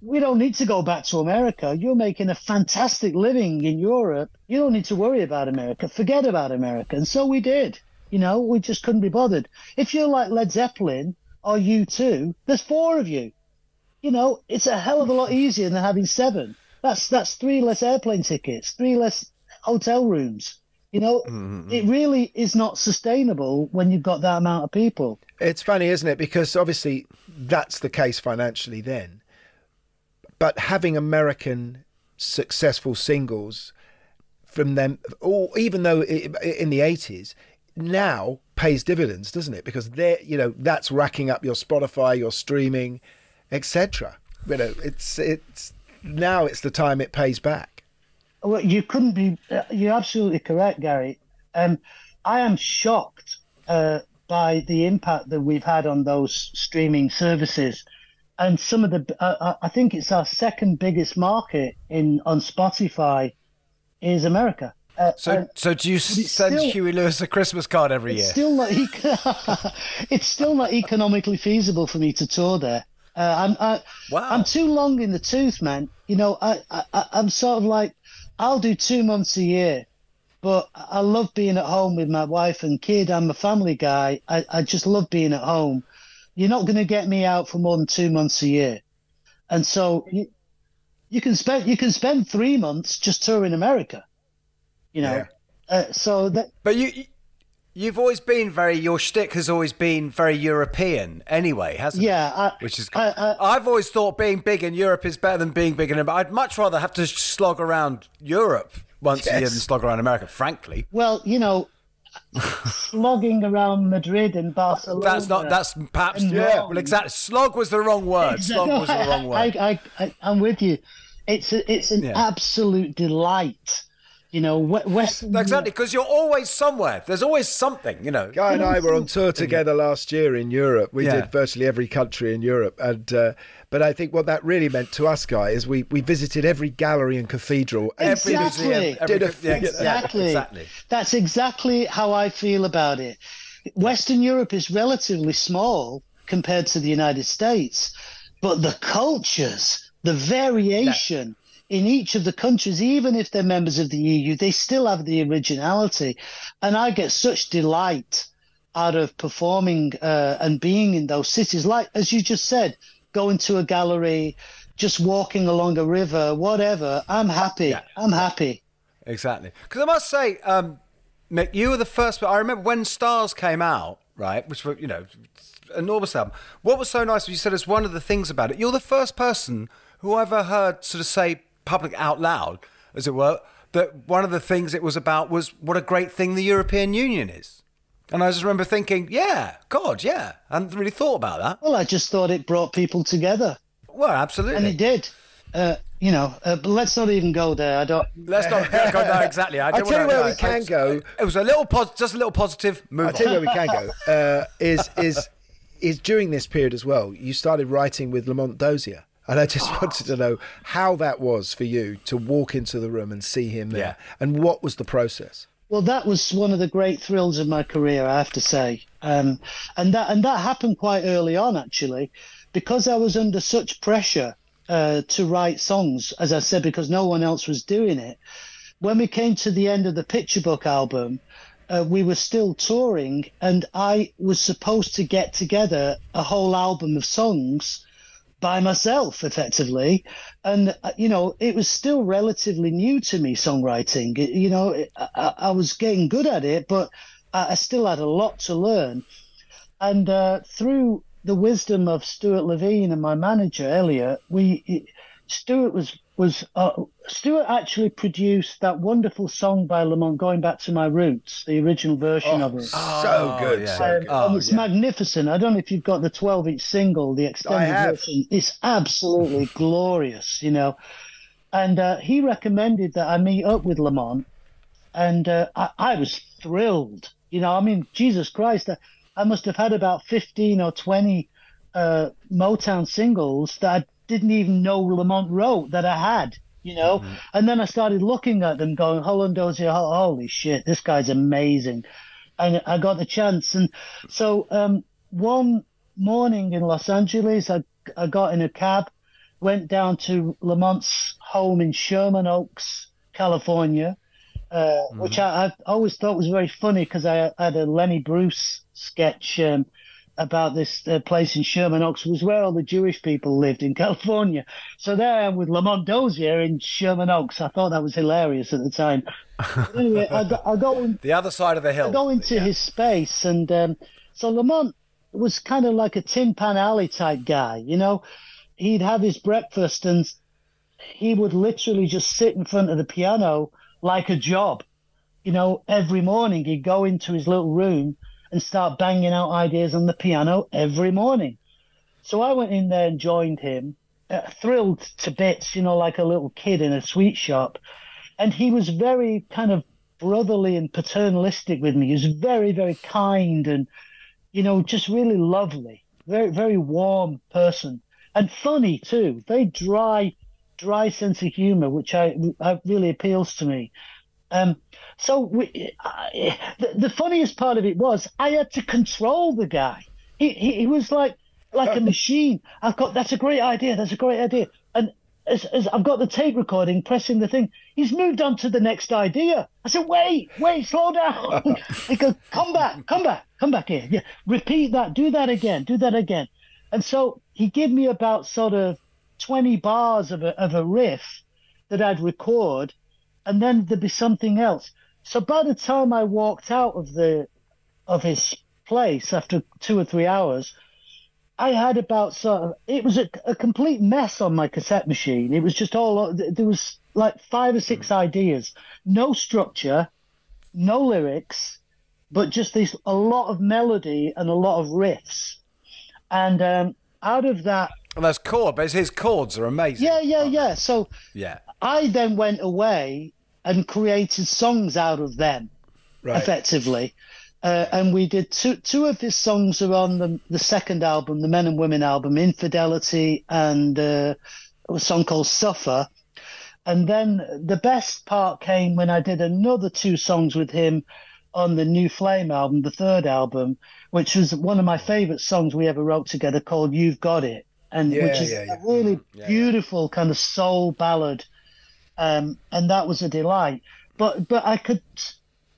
We don't need to go back to America. You're making a fantastic living in Europe. You don't need to worry about America. Forget about America. And so we did. You know, we just couldn't be bothered. If you're like Led Zeppelin or U2, there's four of you. You know, it's a hell of a lot easier than having seven. That's that's three less airplane tickets, three less hotel rooms. You know, mm-hmm. it really is not sustainable when you've got that amount of people. It's funny, isn't it? Because obviously that's the case financially then. But having American successful singles from them, or even though i- in the 80s, now pays dividends, doesn't it? Because they're, you know, that's racking up your Spotify, your streaming, etc. You know, it's, it's, now it's the time it pays back. Well, you couldn't be. Uh, you're absolutely correct, Gary. Um, I am shocked uh, by the impact that we've had on those streaming services. And some of the, uh, I think it's our second biggest market in on Spotify is America. Uh, So, uh, so do you send still- Huey Lewis a Christmas card every year? it's still not it's still not economically feasible for me to tour there. Uh, I'm I, Wow. I'm too long in the tooth, man. You know, I, I I- I'm sort of like I'll do two months a year, but I love being at home with my wife and kid. I'm a family guy. I, I just love being at home. You're not going to get me out for more than two months a year, and so you, you can spend you can spend three months just touring America. You know, uh, so that But you, you've always been very. Your shtick has always been very European, anyway, hasn't it? yeah, I, Which is. I, I, I've always thought being big in Europe is better than being big in. But I'd much rather have to slog around Europe once a year than slog around America. Frankly, Well, you know, slogging around Madrid and Barcelona. that's not. That's perhaps. Yeah. Well, exactly. Slog was the wrong word. Slog was the wrong word. I, I, I, I'm with you. It's a, it's an Yeah. absolute delight. You know, we- Western. Exactly, because you're always somewhere. There's always something, you know. Guy and I were on tour together last year in Europe. We Yeah. did virtually every country in Europe, and uh, but I think what that really meant to us, Guy, is we, we visited every gallery and cathedral. Every Exactly. museum, every, Did a- yeah, yeah, Exactly. exactly. That's exactly how I feel about it. Western Europe is relatively small compared to the United States, but the cultures, the variation in each of the countries, even if they're members of the EU, they still have the originality. And I get such delight out of performing uh, and being in those cities. Like, as you just said, going to a gallery, just walking along a river, whatever. I'm happy. I'm happy. Exactly. Because I must say, um, Mick, you were the first. I remember when Stars came out, right? Which were, you know, enormous album. What was so nice? You said as one of the things about it. You're the first person who I ever heard sort of say public out loud, as it were, that one of the things it was about was what a great thing the European Union is. And I just remember thinking, yeah, God, yeah. I hadn't really thought about that. Well, I just thought it brought people together, Well, absolutely. and it did. Uh, you know, uh, but let's not even go there. I don't. Let's not go there exactly. I I'll don't tell you where we can go. It was a little, pos- just a little positive. Move I'll on. tell you where we can go. Uh, is is is during this period as well. You started writing with Lamont Dozier, and I just wanted to know how that was for you to walk into the room and see him there, Yeah. and what was the process. Well, that was one of the great thrills of my career, I have to say, um, and that and that happened quite early on, actually, because I was under such pressure uh, to write songs, as I said, because no one else was doing it. When we came to the end of the Picture Book album, uh, we were still touring, and I was supposed to get together a whole album of songs by myself, effectively. And, uh, you know, it was still relatively new to me, songwriting. You know, I, I was getting good at it, but I, I still had a lot to learn. And uh, through the wisdom of Stewart Levine and my manager, Elliot, we, Stewart was, was, uh, Stewart actually produced that wonderful song by Lamont, Going Back to My Roots, the original version of it. so good, yeah. so Um, good. Oh, and it's yeah. magnificent. I don't know if you've got the 12 inch single, the extended have. version. It's absolutely glorious, you know. And uh, he recommended that I meet up with Lamont, and uh, I, I was thrilled. You know, I mean, Jesus Christ, I, I must have had about 15 or 20 uh, Motown singles that I didn't even know Lamont wrote that I had. You know, and then I started looking at them, going, "Holland Dozier, ho- holy shit, this guy's amazing." and I got the chance. And so um, one morning in Los Angeles, I, I got in a cab, went down to Lamont's home in Sherman Oaks, California, uh, which I, I always thought was very funny because I had a Lenny Bruce sketch um, about this uh, place in Sherman Oaks was where all the Jewish people lived in California. So there I am with Lamont Dozier in Sherman Oaks. I thought that was hilarious at the time. But anyway, I got, I go in, The other side of the hill. I go into his space, and um, so Lamont was kind of like a Tin Pan Alley type guy. You know, he'd have his breakfast, and he would literally just sit in front of the piano like a job. You know, every morning he'd go into his little room and start banging out ideas on the piano every morning. So I went in there and joined him, uh, thrilled to bits, you know, like a little kid in a sweet shop. And he was very kind of brotherly and paternalistic with me. He was very, very kind and you know, just really lovely, very very warm person, and funny too. Very dry, dry sense of humor, which I, I really appeals to me. Um, so we, I, the, the funniest part of it was I had to control the guy. He, he, he was like like a machine. I've got that's a great idea. That's a great idea. And as, as I've got the tape recording, pressing the thing, he's moved on to the next idea. I said, wait, wait, slow down. he goes, come back, come back, come back here. Yeah, repeat that, do that again, do that again. And so he gave me about sort of 20 bars of a, of a riff that I'd record, and then there'd be something else. So by the time I walked out of the of his place after two or three hours, I had about sort of it was a, a complete mess on my cassette machine. It was just all there was like five or six ideas, no structure, no lyrics, but just this a lot of melody and a lot of riffs. And um, out of that, And those chord, but his chords are amazing. yeah, yeah, yeah. So Yeah. I then went away and created songs out of them, effectively. Uh, and we did two two of his songs are on the the second album, the Men and Women album, Infidelity, and uh, a song called Suffer. And then the best part came when I did another two songs with him on the New Flame album, the third album, which was one of my favorite songs we ever wrote together called You've Got It. And Yeah, which is yeah, yeah. a really beautiful kind of soul ballad. Um, and that was a delight. But but I could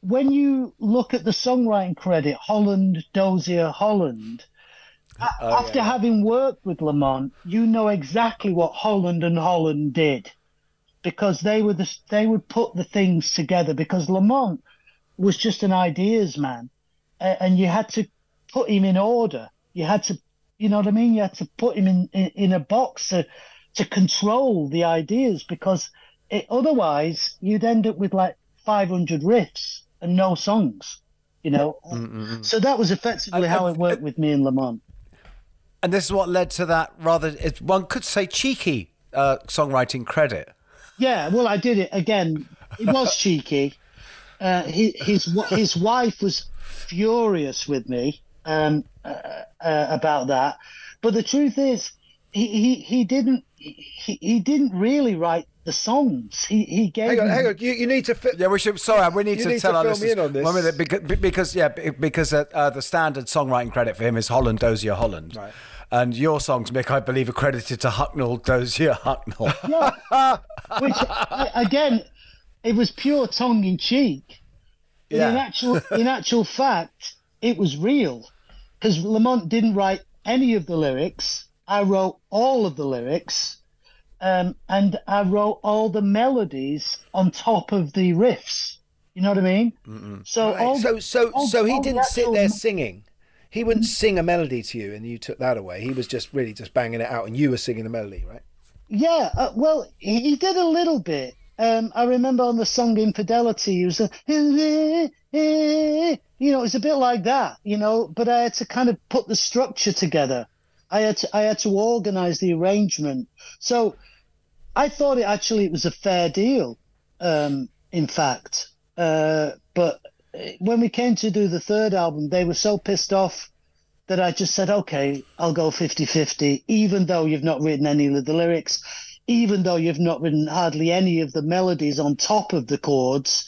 when you look at the songwriting credit, Holland, Dozier, Holland, a- after having worked with Lamont, you know exactly what Holland and Holland did because they were the they would put the things together because Lamont was just an ideas man, and you had to put him in order. You had to, you know what I mean? You had to put him in in, in a box to to control the ideas because it, otherwise you'd end up with like 500 riffs and no songs. You know, so that was effectively how it worked with me and Lamont. And this is what led to that rather, one could say, cheeky uh, songwriting credit. Yeah, well, I did it again. It was cheeky. Uh, his his his wife was furious with me um, uh, uh, about that, but the truth is, he he, he didn't he, he didn't really write the songs. He he gave Hang on, me- hang on. You, you need to fit. Yeah, we should. Sorry, we need You to need tell to our fill me listeners in on this. one minute because, because yeah, because uh, uh, the standard songwriting credit for him is Holland Dozier Holland, Right. and your songs, Mick, I believe, are credited to Hucknall Dozier Hucknall. Yeah. Which again, it was pure tongue in cheek. But in actual in actual fact, it was real because Lamont didn't write any of the lyrics. I wrote all of the lyrics, um, and I wrote all the melodies on top of the riffs. You know what I mean? So Right, all so the- so all- so he all didn't sit actual- there singing. He wouldn't sing a melody to you, and you took that away. He was just really just banging it out, and you were singing the melody, right? Yeah, uh, well, he, he did a little bit. Um, I remember on the song Infidelity, he was a, you know, it's a bit like that, you know, but I had to kind of put the structure together. I had to, I had to organize the arrangement. So I thought it actually it was a fair deal, um, in fact. Uh, but when we came to do the third album, they were so pissed off that I just said, okay, I'll go 50 50, even though you've not written any of the lyrics, even though you've not written hardly any of the melodies on top of the chords,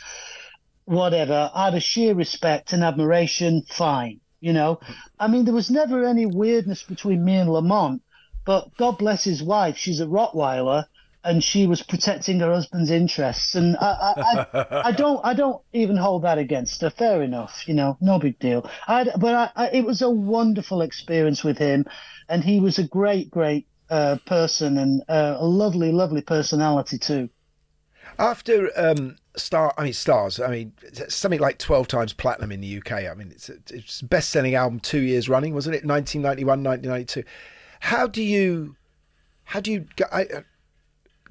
whatever, out of sheer respect and admiration, fine. You know, I mean, there was never any weirdness between me and Lamont, but God bless his wife, she's a Rottweiler. And she was protecting her husband's interests, and I, I, I, I don't, I don't even hold that against her. Fair enough, you know, no big deal. I, but I, it was a wonderful experience with him, and he was a great, great uh, person and uh, a lovely, lovely personality too. After um, Star, I mean Stars, I mean something like twelve times platinum in the UK. I mean it's it's best selling album two years running, wasn't it? 1991, 1992. How do you, how do you I,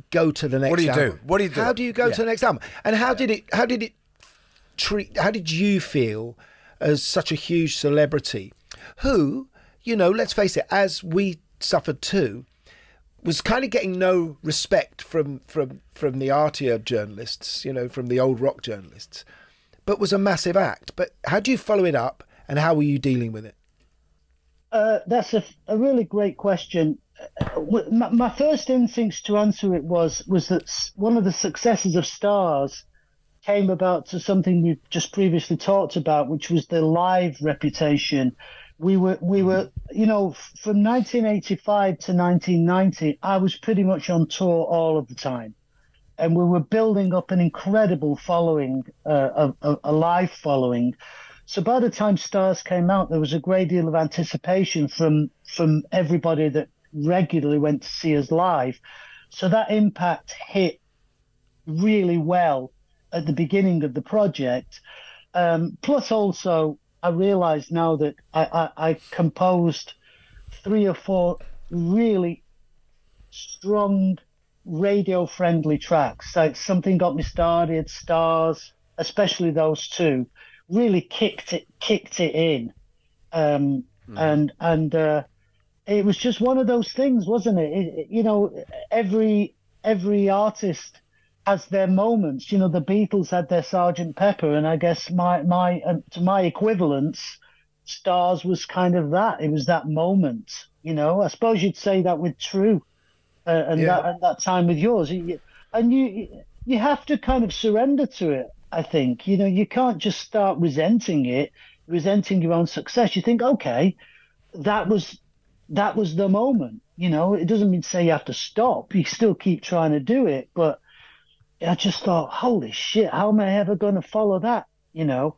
go to the next? What do you do? album? What do you do? How do you go Yeah. to the next album? And how did it? How did it treat? How did you feel as such a huge celebrity, who you know? Let's face it, as we suffered too was kind of getting no respect from from from the artier journalists, you know, from the old rock journalists, but was a massive act. But how do you follow it up, and how were you dealing with it? Uh, that's a, a really great question. My, my first instincts to answer it was was that one of the successes of Stars came about to something we've just previously talked about, which was the live reputation. We were we were you know from 1985 to 1990, I was pretty much on tour all of the time, and we were building up an incredible following, uh, a, a, a live following. So by the time Stars came out, there was a great deal of anticipation from from everybody that regularly went to see us live. So that impact hit really well at the beginning of the project. Um, plus, also, I realize now that I, I, I composed three or four really strong radio friendly tracks. Like Something Got Me Started, Stars, especially those two, really kicked it kicked it in. Um, and and uh, it was just one of those things, wasn't it? It- You know, every every artist has their moments. You know, the Beatles had their Sergeant Pepper, and I guess my my uh, to my equivalence, Stars was kind of that. It was that moment. You know, I suppose you'd say that with True, uh, and Yeah. that and that time with yours, and you you have to kind of surrender to it. I think you know you can't just start resenting it, resenting your own success. You think, okay, that was that was the moment. You know, it doesn't mean to say you have to stop. You still keep trying to do it, but I just thought, holy shit, how am I ever going to follow that? You know,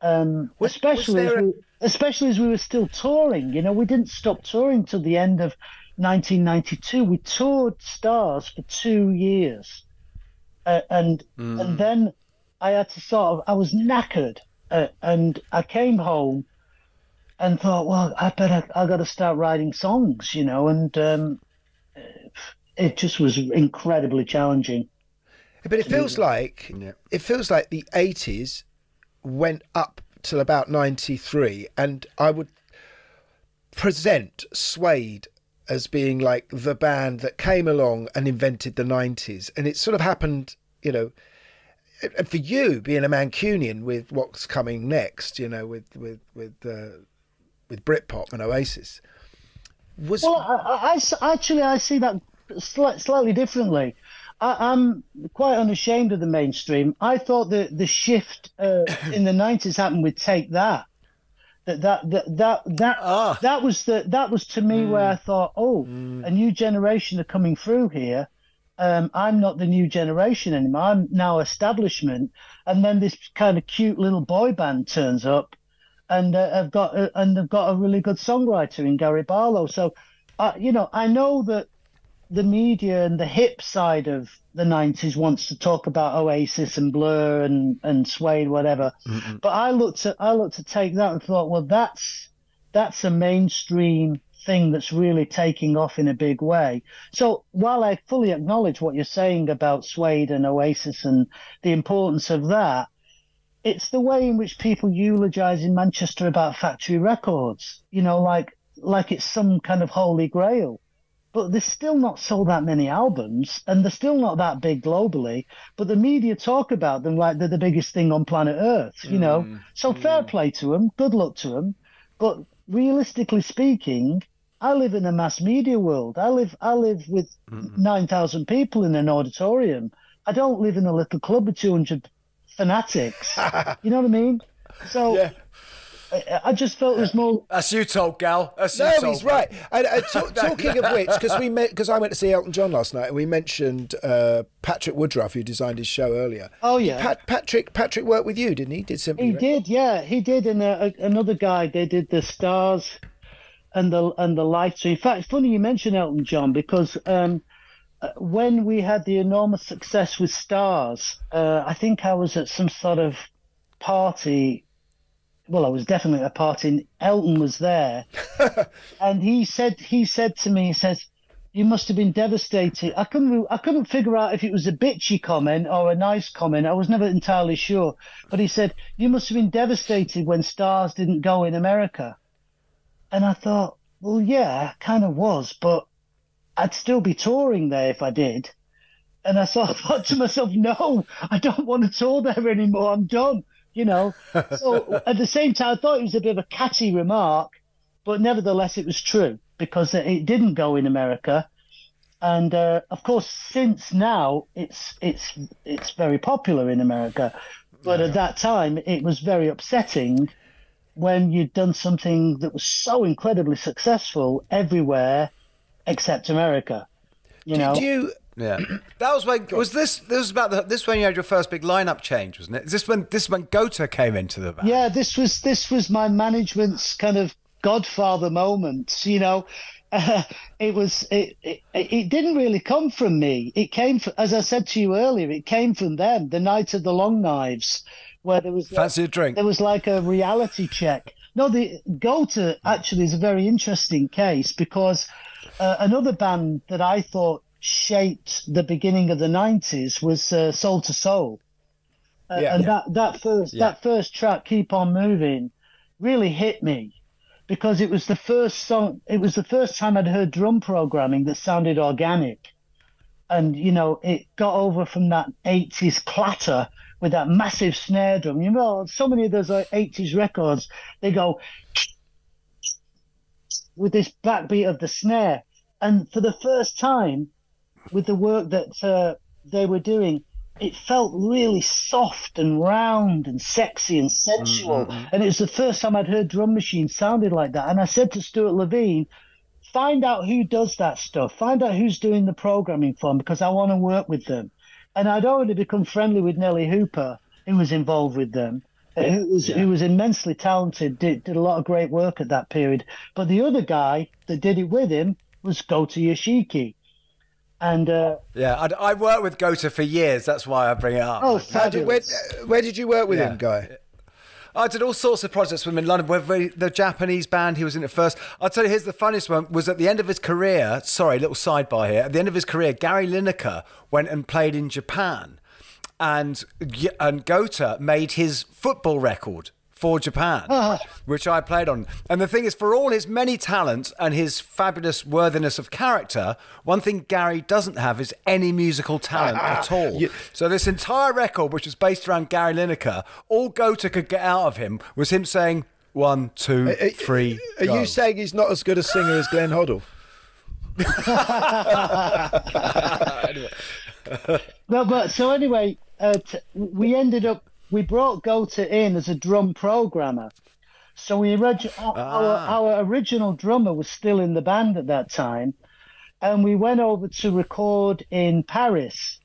um, especially there as a- especially as we were still touring. You know, we didn't stop touring till the end of 1992. We toured Stars for two years, uh, and and then I had to sort of I was knackered, uh, and I came home and thought, well, I better I got to start writing songs, you know, and um, it just was incredibly challenging. But it feels like it feels like the eighties went up till about ninety three, and I would present Suede as being like the band that came along and invented the nineties, and it sort of happened, you know. And for you, being a Mancunian with what's coming next, you know, with with with uh, with Britpop and Oasis, was Well, I, I- actually I see that sli- slightly differently. I, I'm quite unashamed of the mainstream. I thought that the shift uh, in the '90s happened with Take That. That that that that that, that was the that was to me where I thought, oh, a new generation are coming through here. Um, I'm not the new generation anymore. I'm now establishment. And then this kind of cute little boy band turns up, and uh, I've got uh, and they've got a really good songwriter in Gary Barlow. So, uh, you know, I know that the media and the hip side of the 90s wants to talk about Oasis and Blur and and Suede whatever. But I looked at I looked to take that and thought, well, that's that's a mainstream thing that's really taking off in a big way. So while I fully acknowledge what you're saying about Suede and Oasis and the importance of that, it's the way in which people eulogize in Manchester about factory records. You know, like like it's some kind of holy grail. But they're still not sold that many albums, and they're still not that big globally. But the media talk about them like they're the biggest thing on planet Earth. You know, mm, so mm. fair play to them, good luck to them. But realistically speaking, I live in a mass media world. I live I live with nine thousand people in an auditorium. I don't live in a little club with two hundred fanatics. you know what I mean? So I, I just felt it was more. That's you told, Gal. That's you No, told, he's right. And, uh, ta- talking of which, because we because I went to see Elton John last night, and we mentioned uh, Patrick Woodroffe, who designed his show earlier. Oh yeah. Pat, Patrick Patrick worked with you, didn't he? Did simply He Red? did, yeah, he did, and uh, another guy. They did the stars and the and the lights. In fact, it's funny you mention Elton John because um, when we had the enormous success with Stars, uh, I think I was at some sort of party. Well, I was definitely at a party. And Elton was there, and he said he said to me, he says. You must have been devastated. I couldn't. I couldn't figure out if it was a bitchy comment or a nice comment. I was never entirely sure. But he said you must have been devastated when Stars didn't go in America. And I thought, well, yeah, I kind of was, but I'd still be touring there if I did. And I sort of thought to myself, no, I don't want to tour there anymore. I'm done. You know. So at the same time, I thought it was a bit of a catty remark. but nevertheless, it was true because it didn't go in America. And uh, of course, since now it's it's it's very popular in America, but at that time it was very upsetting when you'd done something that was so incredibly successful everywhere except America. You know, you? Yeah, that was when was this? This was about the, this when you had your first big lineup change, wasn't it? Is this when this when Gota came into the band? Yeah, this was this was my management's kind of godfather moment. You know, uh, it was it, it it didn't really come from me. It came from, as I said to you earlier, it came from them. The night of the long knives, where there was Fancy a drink? There was like a reality check. No, the Gota actually is a very interesting case because uh, another band that I thought shaped the beginning of the '90s was uh, Soul II Soul. Uh, Yeah. and that that first Yeah. that first track, "Keep On Moving," really hit me because it was the first song. It was the first time I'd heard drum programming that sounded organic, and you know it got over from that '80s clatter with that massive snare drum. You know, so many of those like, '80s records they go with this backbeat of the snare, and for the first time, with the work that uh, they were doing, it felt really soft and round and sexy and sensual. And it was the first time I'd heard drum machines sounded like that. And I said to Stewart Levine, find out who does that stuff. Find out who's doing the programming for them because I want to work with them. And I'd already become friendly with Nellee Hooper, who was involved with them. Who was, who was immensely talented, did, did a lot of great work at that period. But the other guy that did it with him was Gota Yashiki. And uh, Yeah, I, I worked with Gota for years. That's why I bring it up. oh, How did, where, where did you work with Yeah. him, Guy? I did all sorts of projects with him in London. Whether he- the Japanese band he was in at first, I'll tell you. Here's the funniest one: was at the end of his career. Sorry, little sidebar here. At the end of his career, Gary Lineker went and played in Japan, and and Gota made his football record for Japan, ah. which I played on. And the thing is, for all his many talents and his fabulous worthiness of character, one thing Gary doesn't have is any musical talent ah. at all. So this entire record, which was based around Gary Lineker, all Gota could get out of him was him saying one, two, Are- three. Are go." you saying he's not as good a singer as Glenn Hoddle? No, but so anyway, uh, t- we ended up we brought Gota in as a drum programmer. So we orig- our, our our original drummer was still in the band at that time, and we went over to record in Paris.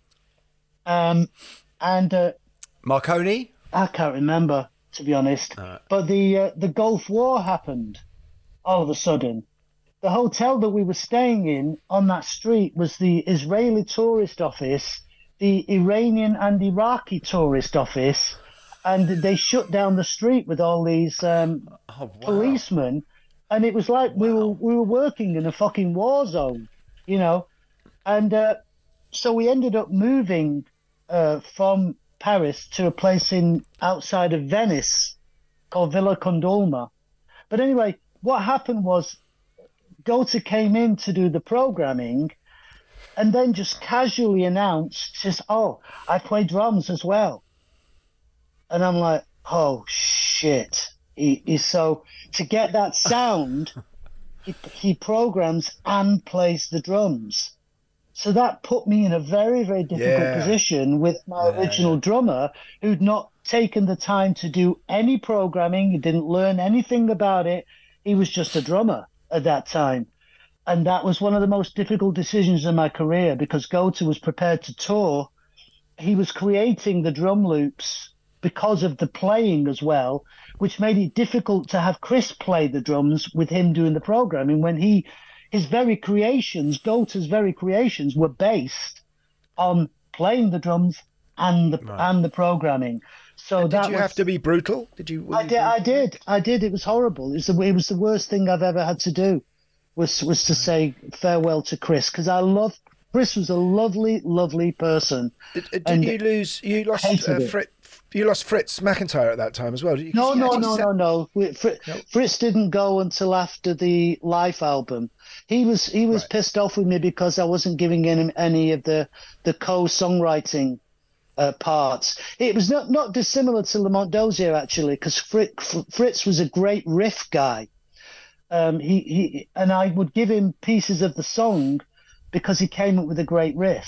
Um, and uh, Marconi? I can't remember to be honest. But the uh, the Gulf War happened all of a sudden. The hotel that we were staying in on that street was the Israeli tourist office, the Iranian and Iraqi tourist office, and they shut down the street with all these um, policemen, and it was like we were we were working in a fucking war zone, you know, and uh, so we ended up moving uh, from Paris to a place in outside of Venice called Villa Condulmer. But anyway, what happened was Gota came in to do the programming and then just casually announced, just, oh, I play drums as well. And I'm like, oh shit. He, he, so to get that sound, he, he programs and plays the drums. So that put me in a very, very difficult Yeah. position with my original drummer who'd not taken the time to do any programming. He didn't learn anything about it. He was just a drummer at that time. And that was one of the most difficult decisions in my career because Gota was prepared to tour. He was creating the drum loops because of the playing as well, which made it difficult to have Chris play the drums with him doing the programming when he his very creations, Gota's very creations, were based on playing the drums and the and the programming. So Did that you was, have to be brutal? Did you? I you did. I did. I did. It was horrible. It was the, it was the worst thing I've ever had to do. Was was to say farewell to Chris because I love Chris was a lovely, lovely person. Did, did you lose? You lost uh. Fritz. You lost Fritz McIntyre at that time as well. Did you? No, no, no, no, no. We- Fri- Fritz didn't go until after the Life album. He was he was Right. pissed off with me because I wasn't giving him any of the the co-songwriting uh, parts. It was not not dissimilar to Lamont Dozier actually, because Fritz, Fritz was a great riff guy, Um, he, he and I would give him pieces of the song because he came up with a great riff.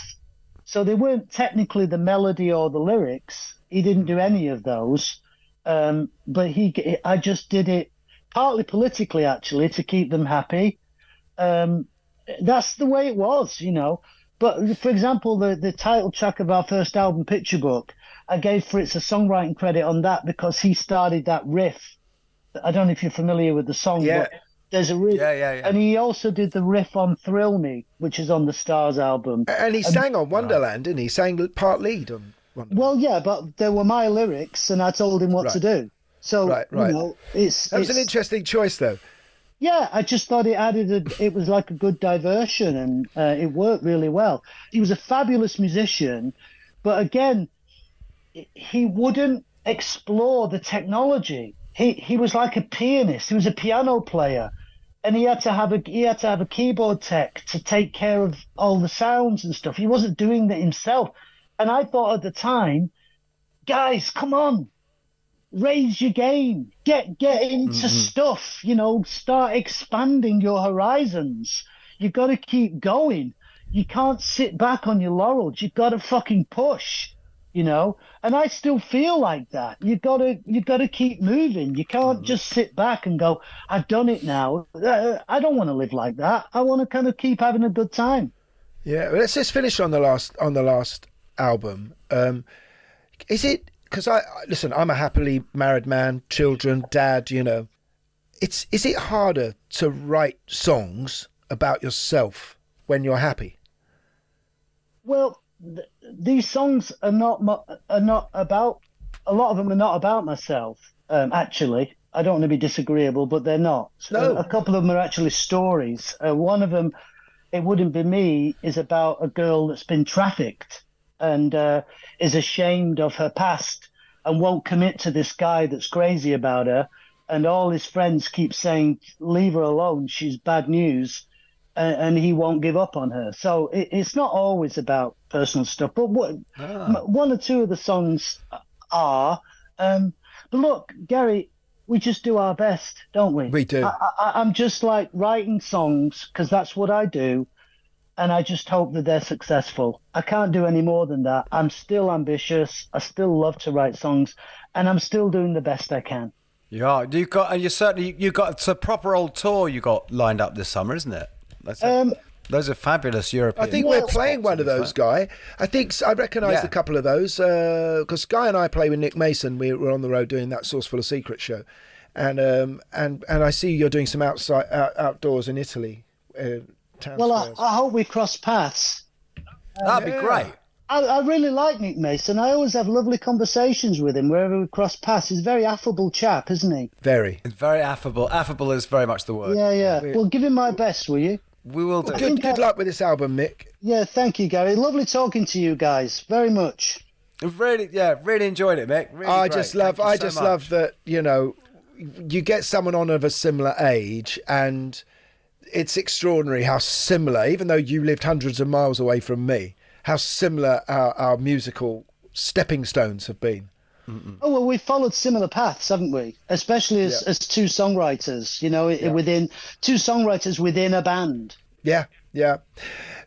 So they weren't technically the melody or the lyrics. He didn't do any of those, um, but he I just did it partly politically actually to keep them happy. Um, that's the way it was, you know. But for example, the the title track of our first album, Picture Book, I gave Fritz a songwriting credit on that because he started that riff. I don't know if you're familiar with the song, Yeah. but there's a riff. Yeah, yeah, yeah. And he also did the riff on Thrill Me, which is on the Stars album. And he sang on Wonderland, didn't he? Sang part lead on Wonderland. Well, yeah, but they were my lyrics, and I told him what to do. So Right, right. you know, it's That was an interesting choice, though. yeah, I just thought it added a, it was like a good diversion and uh, it worked really well. He was a fabulous musician, but again, he wouldn't explore the technology. He he was like a pianist. He was a piano player, and he had to have a he had to have a keyboard tech to take care of all the sounds and stuff. He wasn't doing that himself. And I thought at the time, guys, come on, raise your game, get get into mm-hmm. stuff. You know, start expanding your horizons. You've got to keep going. You can't sit back on your laurels. You've got to fucking push. You know, and I still feel like that. You've got to you've got to keep moving. You can't just sit back and go, "I've done it now." Uh, I don't want to live like that. I want to kind of keep having a good time. Yeah, let's just finish on the last on the last album. Um, is it because I I- listen? I'm a happily married man, children, dad. You know, it's is it harder to write songs about yourself when you're happy? Well, th- these songs are not mu- are not about. A lot of them are not about myself. Um, actually, I don't want to be disagreeable, but they're not. No. A, a couple of them are actually stories. Uh, one of them, it wouldn't be me, is about a girl that's been trafficked and uh, is ashamed of her past and won't commit to this guy that's crazy about her. And all his friends keep saying, "Leave her alone. She's bad news." And, and he won't give up on her. So it, it's not always about personal stuff, but what, m- one or two of the songs are. Um, but look, Gary, we just do our best, don't we? We do. I, I, I'm just like writing songs because that's what I do, and I just hope that they're successful. I can't do any more than that. I'm still ambitious. I still love to write songs, and I'm still doing the best I can. Yeah, you got, and you certainly you got it's a proper old tour you got lined up this summer, isn't it? That's a- Um, those are fabulous European. I think we're playing one of those, Guy. I think I recognise Yeah. a couple of those because Guy and I play with Nick Mason. We were on the road doing that Saucerful of Secrets show, and um, and and I see you're doing some outside out, outdoors in Italy. Uh, Well, I. I hope we cross paths. That'd Yeah. be great. I, I really like Nick Mason. I always have lovely conversations with him wherever we cross paths. He's a very affable chap, isn't he? very. Very affable. Affable is very much the word. Yeah, yeah. Well, give him my best, will you? We will do. Good good luck with this album, Mick. Yeah, thank you, Gary. Lovely talking to you guys. Very much. Really, yeah, really enjoyed it, Mick. Really I great. just love. Thank I so just much. love that you know, you get someone on of a similar age, and it's extraordinary how similar. Even though you lived hundreds of miles away from me, how similar our, our musical stepping stones have been. Oh well, we've followed similar paths, haven't we? Especially as, Yeah. as two songwriters. You know, i within two songwriters within a band. Yeah, yeah.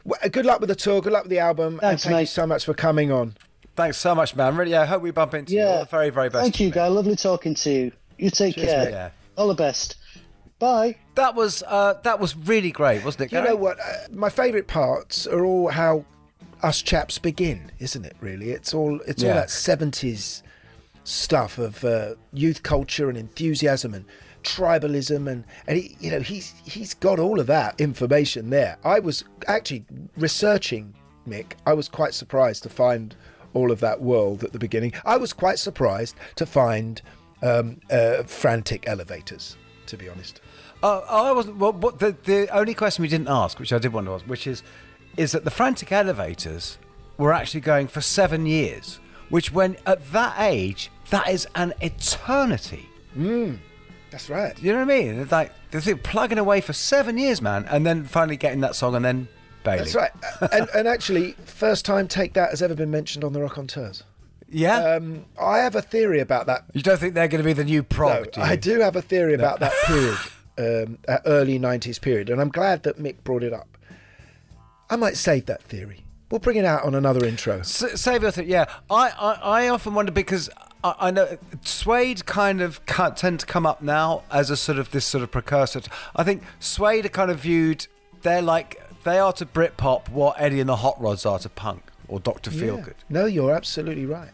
Well, Good luck with the tour. Good luck with the album. Thanks, and thank you so much for coming on. Thanks so much, man. Really, I hope we bump into you. All Yeah. the very, very best. Thank you, Guy. Lovely talking to you. You take Cheers, care. Yeah. All the best. Bye. That was uh, that was really great, wasn't it? You know what? Uh, my favourite parts are all how us chaps begin, isn't it? Really, it's all it's all Yeah. that seventies stuff of uh, youth culture and enthusiasm and tribalism and and he, you know he's he's got all of that information there. I was actually researching Mick. I was quite surprised to find all of that world at the beginning. I was quite surprised to find um, uh, frantic elevators. To be honest. Oh, I wasn't. Well, the the only question we didn't ask, which I did want to ask, which is, is that the frantic elevators were actually going for seven years, which when at that age, that is an eternity. That's right. You know what I mean? It's like plugging away for seven years, man, and then finally getting that song, and then Bailey. That's right. and, and actually, first time Take That has ever been mentioned on the Rockonteurs. Yeah. Um, I have a theory about that. you don't think they're going to be the new prog? No, do you? I do have a theory about that period. um, that early 90s period. And I'm glad that Mick brought it up. I might save that theory. We'll bring it out on another intro. S- save your thing. Yeah, I, I, I often wonder because I, I know Suede kind of tend to come up now as a sort of this sort of precursor. To, I think Suede are kind of viewed. They're like they are to Britpop what Eddie and the Hot Rods are to punk or Doctor Feelgood. No, you're absolutely right.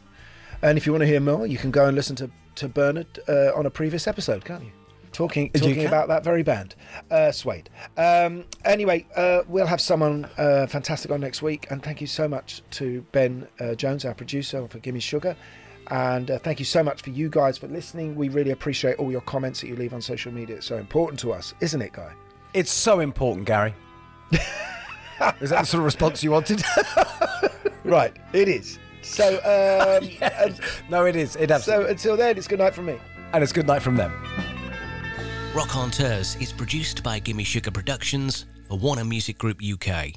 And if you want to hear more, you can go and listen to, to Bernard uh, on a previous episode, can't you? Talking talking about that very band, uh, Suede. Um, anyway, uh, we'll have someone uh, fantastic on next week. And thank you so much to Ben uh, Jones, our producer, for Gimme Sugar. And uh, thank you so much for you guys for listening. We really appreciate all your comments that you leave on social media. It's so important to us, isn't it, Guy? It's so important, Gary. Is that the sort of response you wanted? right, it is. So, um, and- no, it is. It absolutely. so until then, it's good night from me. and it's good night from them. Rockonteurs is produced by Gimme Sugar Productions for Warner Music Group UK.